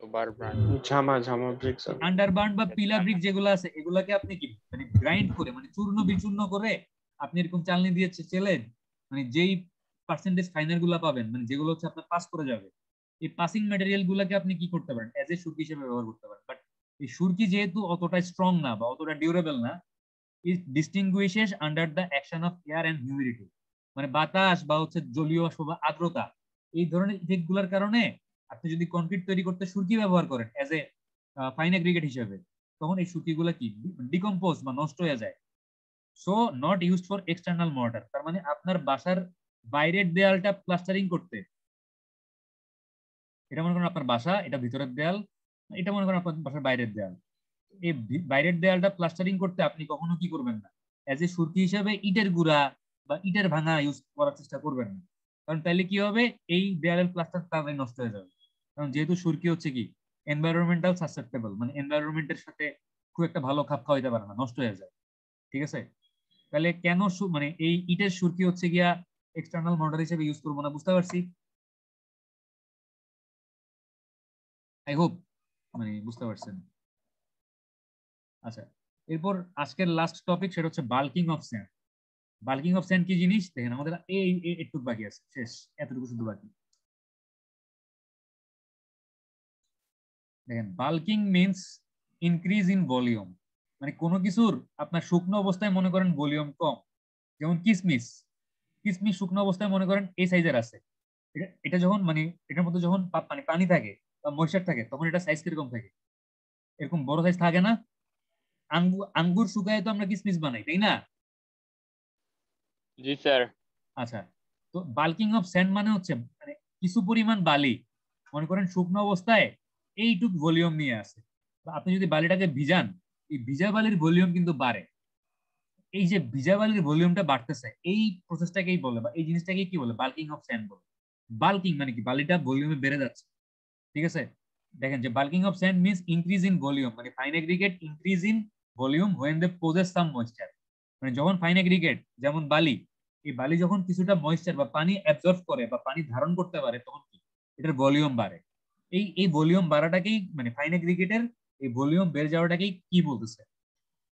ওভার ব্র্যান্ড ঝামা ঝামা ব্রিক স্যার আন্ডারবার্ন বা পিলা ব্রিক যেগুলো আছে এগুলাকে আপনি কি মানে গ্রাইন্ড করে মানে চূর্ণ বিচূর্ণ করে আপনি এরকম চালনি দিয়ে চে- চেলে মানে যেই পার্সেন্টেজ ফাইনালগুলা পাবেন মানে যেগুলো হচ্ছে আপনার পাস করে যাবে। এই পাসিং ম্যাটেরিয়াল গুলাকে আপনি কি করতে পারেন? এজ এ সুরকি হিসেবে ব্যবহার করতে পারেন। বাট এই সুরকি যেহেতু অতটা স্ট্রং না বা অতটা ডিউরেবল না it distinguishes under the action of air and humidity মানে বাতাস বা হচ্ছে জলীয় বা আর্দ্রতা, এই ধরনের ইফেক্টগুলার কারণে আপনি যদি কনক্রিট তৈরি করতে সুরকি ব্যবহার করেন এজ এ ফাইন এগ্রিগেট হিসেবে, তখন এই সুরকিগুলো কি? ডিকম্পোজ বা নষ্ট হয়ে যায়। So not used for external mortar তার মানে আপনার বাসার বাইরের দেয়ালটা প্লাস্টারিং করতে। এটা মনে করেন আপনার বাসা, এটা ভিতরের দেয়াল, এটা মনে করেন আপনার বাসার বাইরের দেয়াল। এই বাইরের দেয়ালটা প্লাস্টারিং করতে আপনি কখনো কি করবেন না। এজ এ সুরকি হিসাবে ইটের গুঁড়া বা ইটের ভাঙা ইউজ করার চেষ্টা করবেন না। কারণ তাহলে কি হবে? এই দেয়ালের প্লাস্টার তাড়াতাড়ি নষ্ট হয়ে যাবে। কারণ যেহেতু সুরকি হচ্ছে কি? এনভায়রনমেন্টাল সাসেপ্টেবল মানে এনভায়রনমেন্টের সাথে খুব একটা ভালো খাপ খাওয়াইতে পারে না, নষ্ট হয়ে যায়। ঠিক আছে? তাহলে কেন মানে এই ইটের সুরকি হচ্ছে গিয়া এক্সটার্নাল মডেল হিসেবে ইউজ করব না, বুঝতে পারছি? আই হোপ মানে বুঝতে পারছেন। আচ্ছা এরপর আজকের লাস্ট টপিক সেটা হচ্ছে bulking of sand bulking of sand কি জিনিস? দেখেন, আমাদের এই এই একটু বাকি আছে, শেষ, এতটুকু শুধু বাকি। দেখেন bulking means increase in volume মানে কোনো কিছুর, আপনার শুকনো অবস্থায় মনে করেন ভলিউম কম। যেমন কিসমিস। কিসমিস শুকনো অবস্থায় মনে করেন এই সাইজের আছে। এটা যখন মানে এটার মধ্যে যখন মানে পানি থাকে বা ময়শ্চার থাকে তখন এটা সাইজ কীরকম থাকে? এরকম বড় সাইজ থাকে না? আঙ্গুর আঙ্গুর শুকায় তো আমরা কিসমিস বানাই তাই না? জি স্যার। আচ্ছা তো বাল্কিং অফ স্যান্ড মানে হচ্ছে মানে কিছু পরিমাণ বালি মনে করেন শুকনো অবস্থায় এইটুক ভলিউম নিয়ে আসে। আপনি যদি বালিটাকে ভিজান এই ভিজা বালির ভলিউম কিন্তু বাড়ে। এই যে ভিজা বালির ভলিউমটা বাড়তেছে, এই প্রসেসটাকেই বলে বা এই জিনিসটাকে কি বলে? বাল্কিং অফ স্যান্ড বলে। বাল্কিং মানে কি? বালিটা ভলিউমে বেড়ে যাচ্ছে। ঠিক আছে? দেখেন যে bulking of sand means increase in volume মানে fine aggregate increase in volume when they poses some moisture মানে যখন ফাইন এগ্রিগেট যেমন বালি, এই বালি যখন কিছুটা ময়েশ্চার বা পানি অ্যাবজর্ব করে বা পানি ধারণ করতে পারে, তখন কি? এটার ভলিউম বাড়ে। এই এই ভলিউম বাড়াটাকেই মানে ফাইন এগ্রিগেটের এই ভলিউম বেড়ে যাওয়াটাকেই কি বলতেছে?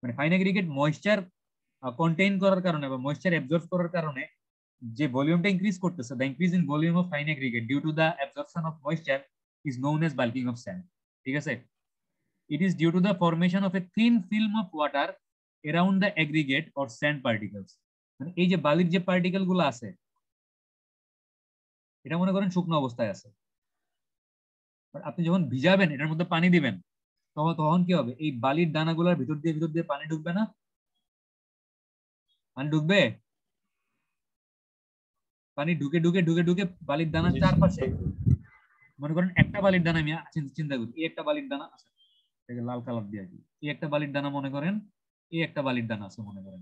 মানে ফাইন এগ্রিগেট ময়েশ্চার কন্টেইন করার কারণে বা ময়েশ্চার অ্যাবজর্ব করার কারণে যে ভলিউমটা ইনক্রিজ করতেছে the increase in volume of fine aggregate due to the absorption of moisture is known as bulking of sand ঠিক আছে? It is due to the formation of a thin film of water around the aggregate or sand particles. মানে এই যে বালির যে পার্টিকেলগুলো আছে, এটা মনে করেন শুকনো অবস্থায় আছে। আপনি যখন ভিজাবেন, এটার মধ্যে পানি দিবেন, তখন তখন কি হবে? এই বালির দানাগুলোর ভিতর দিয়ে ভিতর দিয়ে পানি ঢুকবে না। পানি ঢুকবে? পানি ঢুকে ঢুকে ঢুকে ঢুকে বালির দানার জি, চারপাশে মনে করেন একটা বালির দানা আমি চিন্তা করি এই একটা বালির দানা আছে। লাল কালার দিয়ে কি এই একটা বালির দানা মনে করেন এই একটা বালির দানা আছে মনে করেন।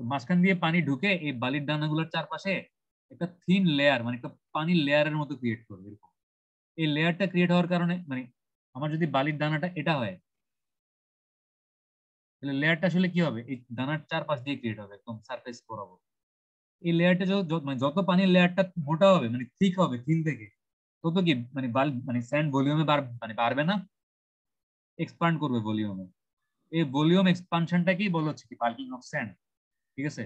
মাঝখান দিয়ে পানি ঢুকে এই বালির দানাগুলোর চারপাশে একটা থিন লেয়ার মানে একটা পানির লেয়ারের মতো ক্রিয়েট করবে এরকম। এই লেয়ারটা ক্রিয়েট হওয়ার কারণে মানে আমার যদি বালির দানাটা এটা হয় তাহলে লেয়ারটা আসলে কি হবে? এই দানার চারপাশ দিয়ে ক্রিয়েট হবে, একদম সারফেস বরাবর। এই লেয়ারটা যত মানে যত পানির লেয়ারটা মোটা হবে মানে থিক হবে থিন থেকে, তত কি মানে বাল মানে স্যান্ড ভলিউমে মানে বাড়বে না? এক্সপান্ড করবে ভলিউমে এই ভলিউম এক্সপানশনটাকেই বলা হচ্ছে কি বাল্কিং অফ স্যান্ড ঠিক আছে?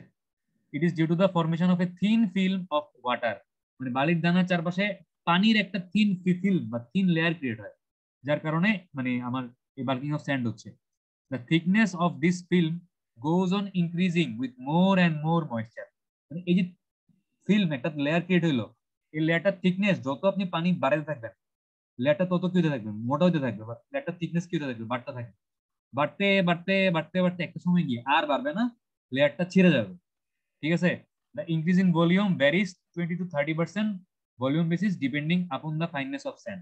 It is due to the formation of a thin film of water মানে বালির দানার চারপাশে পানির একটা থিন ফিল্ম বা থিন লেয়ার ক্রিয়েট হয়, যার কারণে মানে আমার এই বাল্কিং অফ স্যান্ড হচ্ছে। The thickness of this film goes on increasing with more and more moisture মানে এই যে ফিল্ম একটা লেয়ার ক্রিয়েট হইল, এই লেয়ারটার থিকনেস যত আপনি পানি বাড়াতে থাকবেন লেয়ারটা তত কি হতে থাকবে, মোটা হতে থাকবে লেয়ারটার থিকনেস কি হতে থাকবে, বাড়তে থাকবে। বাড়তে বাড়তে বাড়তে বাড়তে একটা সময় গিয়ে আর বাড়বে না লেয়ারটা ছিঁড়ে যাবে। ঠিক আছে? The increase in volume varies twenty to thirty percent volume basis depending upon the fineness of sand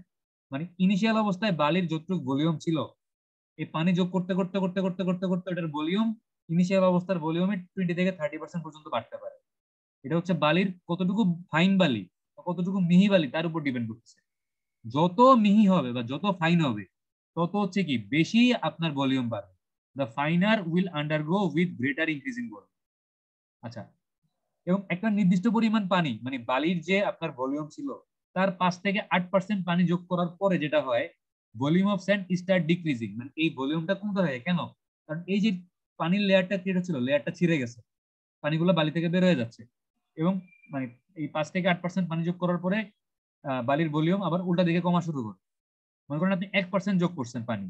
মানে ইনিশিয়াল অবস্থায় বালির যতটুকু ভলিউম ছিল এই পানি যোগ করতে করতে করতে করতে করতে করতে এটার ভলিউম ইনিশিয়াল অবস্থার ভলিউমে টোয়েন্টি থেকে থার্টি পার্সেন্ট পর্যন্ত বাড়তে পারে। এটা হচ্ছে বালির কতটুকু ফাইন বালি কতটুকু মিহি বালি তার উপর ডিপেন্ড করতেছে। যত মিহি হবে বা যত ফাইন হবে, তত হচ্ছে কি বেশি আপনার ভলিউম বাড়বে। The finer will undergo with greater increase in volume আচ্ছা এবং একটা নির্দিষ্ট পরিমাণ পানি মানে বালির যে আপনার ভলিউম ছিল, তার পাঁচ থেকে আট পার্সেন্ট পানি যোগ করার পরে যেটা হয় volume of sand start decreasing মানে এই ভলিউমটা কমতে থাকে কেন? কারণ এই যে পানির লেয়ারটা ক্রিয়েট হচ্ছিল লেয়ারটা ছিঁড়ে গেছে। পানিগুলো বালি থেকে বের হয়ে যাচ্ছে। এবং মানে এই পাঁচ থেকে আট পার্সেন্ট পানি যোগ করার পরে বালির ভলিউম আবার উল্টা দিকে কমা শুরু করে। মনে করেন আপনি এক পার্সেন্ট যোগ করছেন পানি,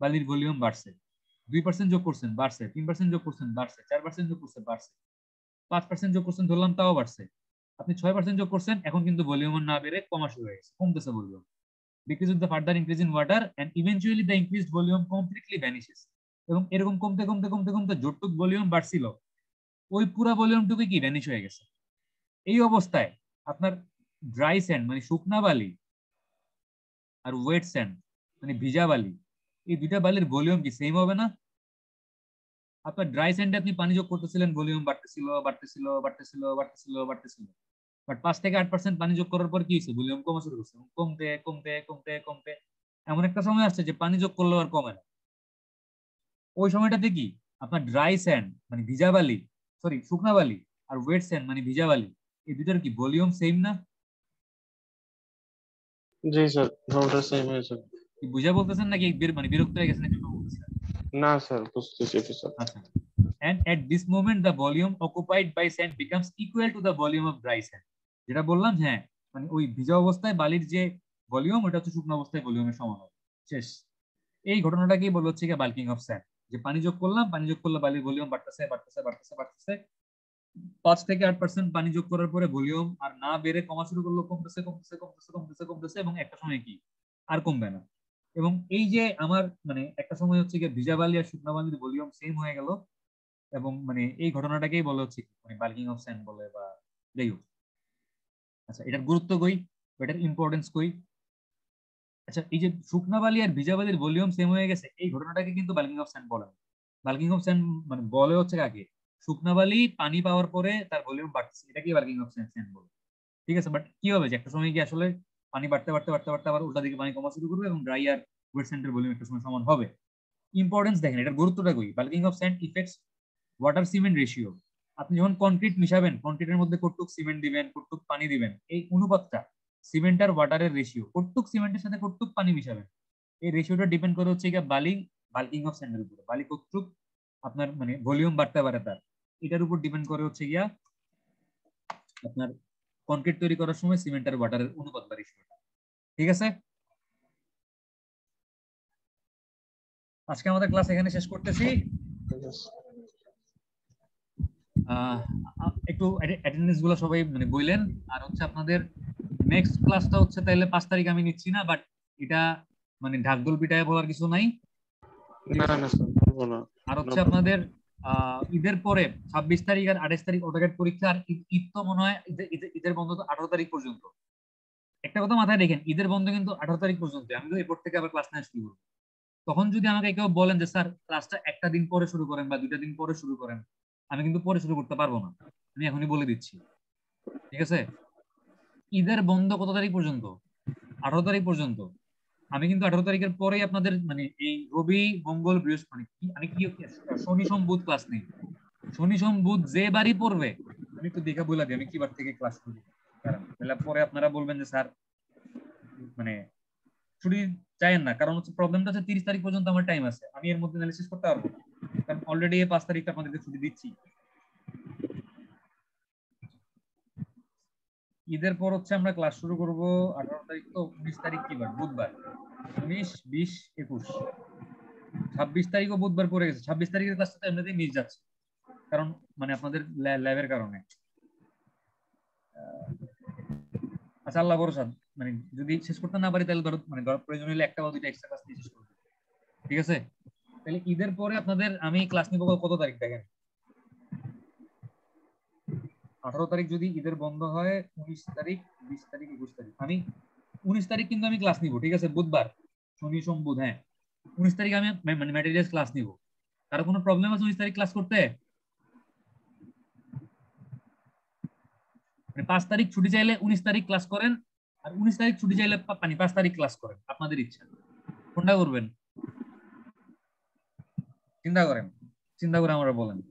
বালির ভলিউম বাড়ছে। দুই পার্সেন্ট যোগ করছেন, বাড়ছে। তিন পার্সেন্ট যোগ করছেন, বাড়ছে। চার পার্সেন্ট যোগ করছেন, বাড়ছে। পাঁচ পার্সেন্ট যোগ করছেন ধরলাম, তাও বাড়ছে। আপনি ছয় পার্সেন্ট যোগ করছেন, এখন কিন্তু ভলিউম না বেড়ে কমা শুরু হয়ে গেছে। কমতেছে volume because of the further increase in water and eventually the increased volume completely vanishes এবং এরকম কমতে কমতে কমতে কমতে যতটুক ভলিউম বাড়ছিল, ওই পুরো ভলিউমটুকু কি ভ্যানিশ হয়ে গেছে? এই অবস্থায় আপনার ড্রাই স্যান্ড মানে শুকনা বালি আর ওয়েট স্যান্ড মানে ভিজা বালি, এই দুইটা বালির ভলিউম কি সেম হবে না? আপনার ড্রাই স্যান্ডে আপনি পানি যোগ করতেছিলেন ভলিউম বাড়তেছিল বাড়তেছিল বাড়তেছিল বাড়তেছিল বাড়তেছিল। বাট পাঁচ থেকে আট পার্সেন্ট পানি যোগ করার পর কি হয়েছে? ভলিউম কমা শুরু করছে। কমতে কমতে কমতে কমতে। এমন একটা সময় আসছে যে পানি যোগ করলেও আর কমে না। ওই সময়টাতে কি? আপনার ড্রাই স্যান্ড মানে ভিজা বালি সরি শুকনা বালি আর ওয়েট স্যান্ড মানে ভিজা বালি এই দুটার কি ভলিউম সেম না? জি স্যার দুটো সেম হয়েছে। কি বুঝা বলতেছেন নাকি? বির- মানে বিরক্ত হয়ে গেছেন একটু বলতেছেন না স্যার বুঝতেছি স্যার। আচ্ছা। And at this moment the volume occupied by sand becomes equal to the volume of dry sand যেটা বললাম হ্যাঁ মানে ওই ভিজা অবস্থায় বালির যে ভলিউম, ওটা হচ্ছে শুকনো অবস্থায় ভলিউমের সমান হবে শেষ। এই ঘটনাটাকেই বলা হচ্ছে কি বাল্কিং অফ স্যান্ড যে পানি যোগ করলাম, পানি যোগ করলে বালির ভলিউম বাড়তেছে বাড়তেছে বাড়তেছে বাড়তেছে। পাঁচ থেকে আট পার্সেন্ট পানি যোগ করার পরে ভলিউম আর না বেড়ে কমা শুরু করল, কমতেছে কমতেছে কমতেছে কমতেছে কমতেছে এবং একটা সময় কি? আর কমবে না। এবং এই যে আমার মানে একটা সময় হচ্ছে কি ভিজা বালি আর শুকনো বালির ভলিউম সেম হয়ে গেল। এবং মানে এই ঘটনাটাকেই বলা হচ্ছে মানে বাল্কিং অফ স্যান্ড বলে বা যাই হোক। আচ্ছা এটার গুরুত্ব কই? এটার ইম্পর্টেন্স কই? আচ্ছা এই যে শুকনা বালি আর ভিজা বালির ভলিউম সেম হয়ে গেছে, এই ঘটনাটাকে কিন্তু বাল্কিং অফ স্যান্ড বলে। বাল্কিং অফ স্যান্ড মানে বলে হচ্ছে কাকে? শুকনা বালি পানি পাওয়ার পরে তার ভলিউম বাড়ছে এটাকেই বাল্কিং অফ স্যান্ড বলে। ঠিক আছে বাট কি হবে যে একটা সময় কি আসলে পানি বাড়তে বাড়তে বাড়তে বাড়তে আবার উল্টা দিকে পানি কমা শুরু করবে এবং ড্রাই আর ওয়েট স্যান্ডের ভলিউম একটা সময় সমান হবে। ইম্পর্টেন্স দেখেন, এটার গুরুত্বটা কই? Bulking of sand effects water cement ratio আপনি যখন কনক্রিট মিশাবেন কনক্রিটের মধ্যে কটুক সিমেন্ট দিবেন কটুক পানি দিবেন, এই অনুপাতটা সিমেন্ট আর ওয়াটারের রেশিও কটুক সিমেন্টের সাথে কটুক পানি মিশাবেন, এই রেশিওটা ডিপেন্ড করে হচ্ছে গিয়ে বালি বাল্কিং অফ স্যান্ডের উপরে বালি কটুক আপনার মানে ভলিউম বাড়তে পারে তার। এটার উপর ডিপেন্ড করে হচ্ছে গিয়া আপনার কনক্রিট তৈরি করার সময় সিমেন্ট আর ওয়াটারের অনুপাত বা রেশিওটা ঠিক আছে? আজকে আমাদের ক্লাস এখানে শেষ করতেছি। একটু অ্যাটেন্ডেন্সগুলো সবাই মানে বললেন আর হচ্ছে আপনাদের নেক্সট ক্লাসটা হচ্ছে তাহলে পাঁচ তারিখ আমি নিচ্ছি না বাট এটা মানে ঢাকঢোল পিটায় বলার কিছু নাই। না না স্যার বলব না। আর হচ্ছে আপনাদের ঈদের পরে ছাব্বিশ তারিখ আর আঠাশ তারিখ অটোগেট পরীক্ষা আর ঈদ- তো মনে হয় ঈদের বন্ধ তো আঠারো তারিখ পর্যন্ত। একটা কথা মাথায় রেখেন ঈদের বন্ধ কিন্তু আঠারো তারিখ পর্যন্ত। আমি তো এরপর থেকে আবার ক্লাস নেওয়া শুরু করব তখন যদি আমাকে কেউ বলেন যে স্যার ক্লাসটা একটা দিন পরে শুরু করেন বা দুইটা দিন পরে শুরু করেন আমি কিন্তু পরে শুরু করতে পারব না। আমি এখনই বলে দিচ্ছি। ঠিক আছে? ঈদের বন্ধ কত তারিখ পর্যন্ত? আঠারো তারিখ পর্যন্ত। আমি কিন্তু আঠারো তারিখের পরেই আপনাদের মানে এই রবি, মঙ্গল বৃহস্পতি কি- আমি কি শনি সোম বুধ ক্লাস নেই। শনি সোম বুধ যে বারই পড়বে, আমি একটু দেখে বলে দিই, আমি কি বার থেকে ক্লাস করি। তাহলে পরে আপনারা বলবেন যে, স্যার মানে ছুটি চাইেন না। কারণ হচ্ছে প্রবলেমটা হচ্ছে তিরিশ তারিখ পর্যন্ত আমার টাইম আছে। আমি এর মধ্যে অ্যানালিসিস করতে পারব। না। কারণ অলরেডি পাঁচ তারিখটা আপনাদেরকে ছুটি দিচ্ছি। ঈদের পর হচ্ছে আমরা ক্লাস শুরু করব আঠারো তারিখ তো, উনিশ তারিখ কি বার? বুধবার। উনিশ, বিশ, একুশ। ছাব্বিশ তারিখও বুধবার পড়ে গেছে। ছাব্বিশ তারিখের ক্লাসটা তো এমনিতেই মিস যাচ্ছে। কারণ মানে আপনাদের ল্যাবের কারণে। আচ্ছা আল্লাহ ভরসা। মানে যদি শেষ করতে না পারি, তাহলে ধরো মানে প্রয়োজন হলে একটা বা দুইটা এক্সট্রা ক্লাস নিয়ে শেষ করব। ঠিক আছে? তাহলে ঈদের পরে আপনাদের আমি ক্লাস নিব কত তারিখ দেখেন? আঠারো তারিখ যদি ঈদের বন্ধ হয়, উনিশ তারিখ, বিশ তারিখ, একুশ তারিখ। আমি উনিশ তারিখ কিন্তু আমি ক্লাস নিব, ঠিক আছে? বুধবার। শনি সোম বুধ হ্যাঁ। উনিশ তারিখ আমি মানে ম্যাটেরিয়ালস ক্লাস নিব। কারও কোনো প্রবলেম আছে উনিশ তারিখ ক্লাস করতে? মানে পাঁচ তারিখ ছুটি চাইলে উনিশ তারিখ ক্লাস করেন আর উনিশ তারিখ ছুটি চাইলে পা- মানে পাঁচ তারিখ ক্লাস করেন, আপনাদের ইচ্ছা। কোনটা করবেন। চিন্তা করেন, চিন্তা করে আমরা বলেন।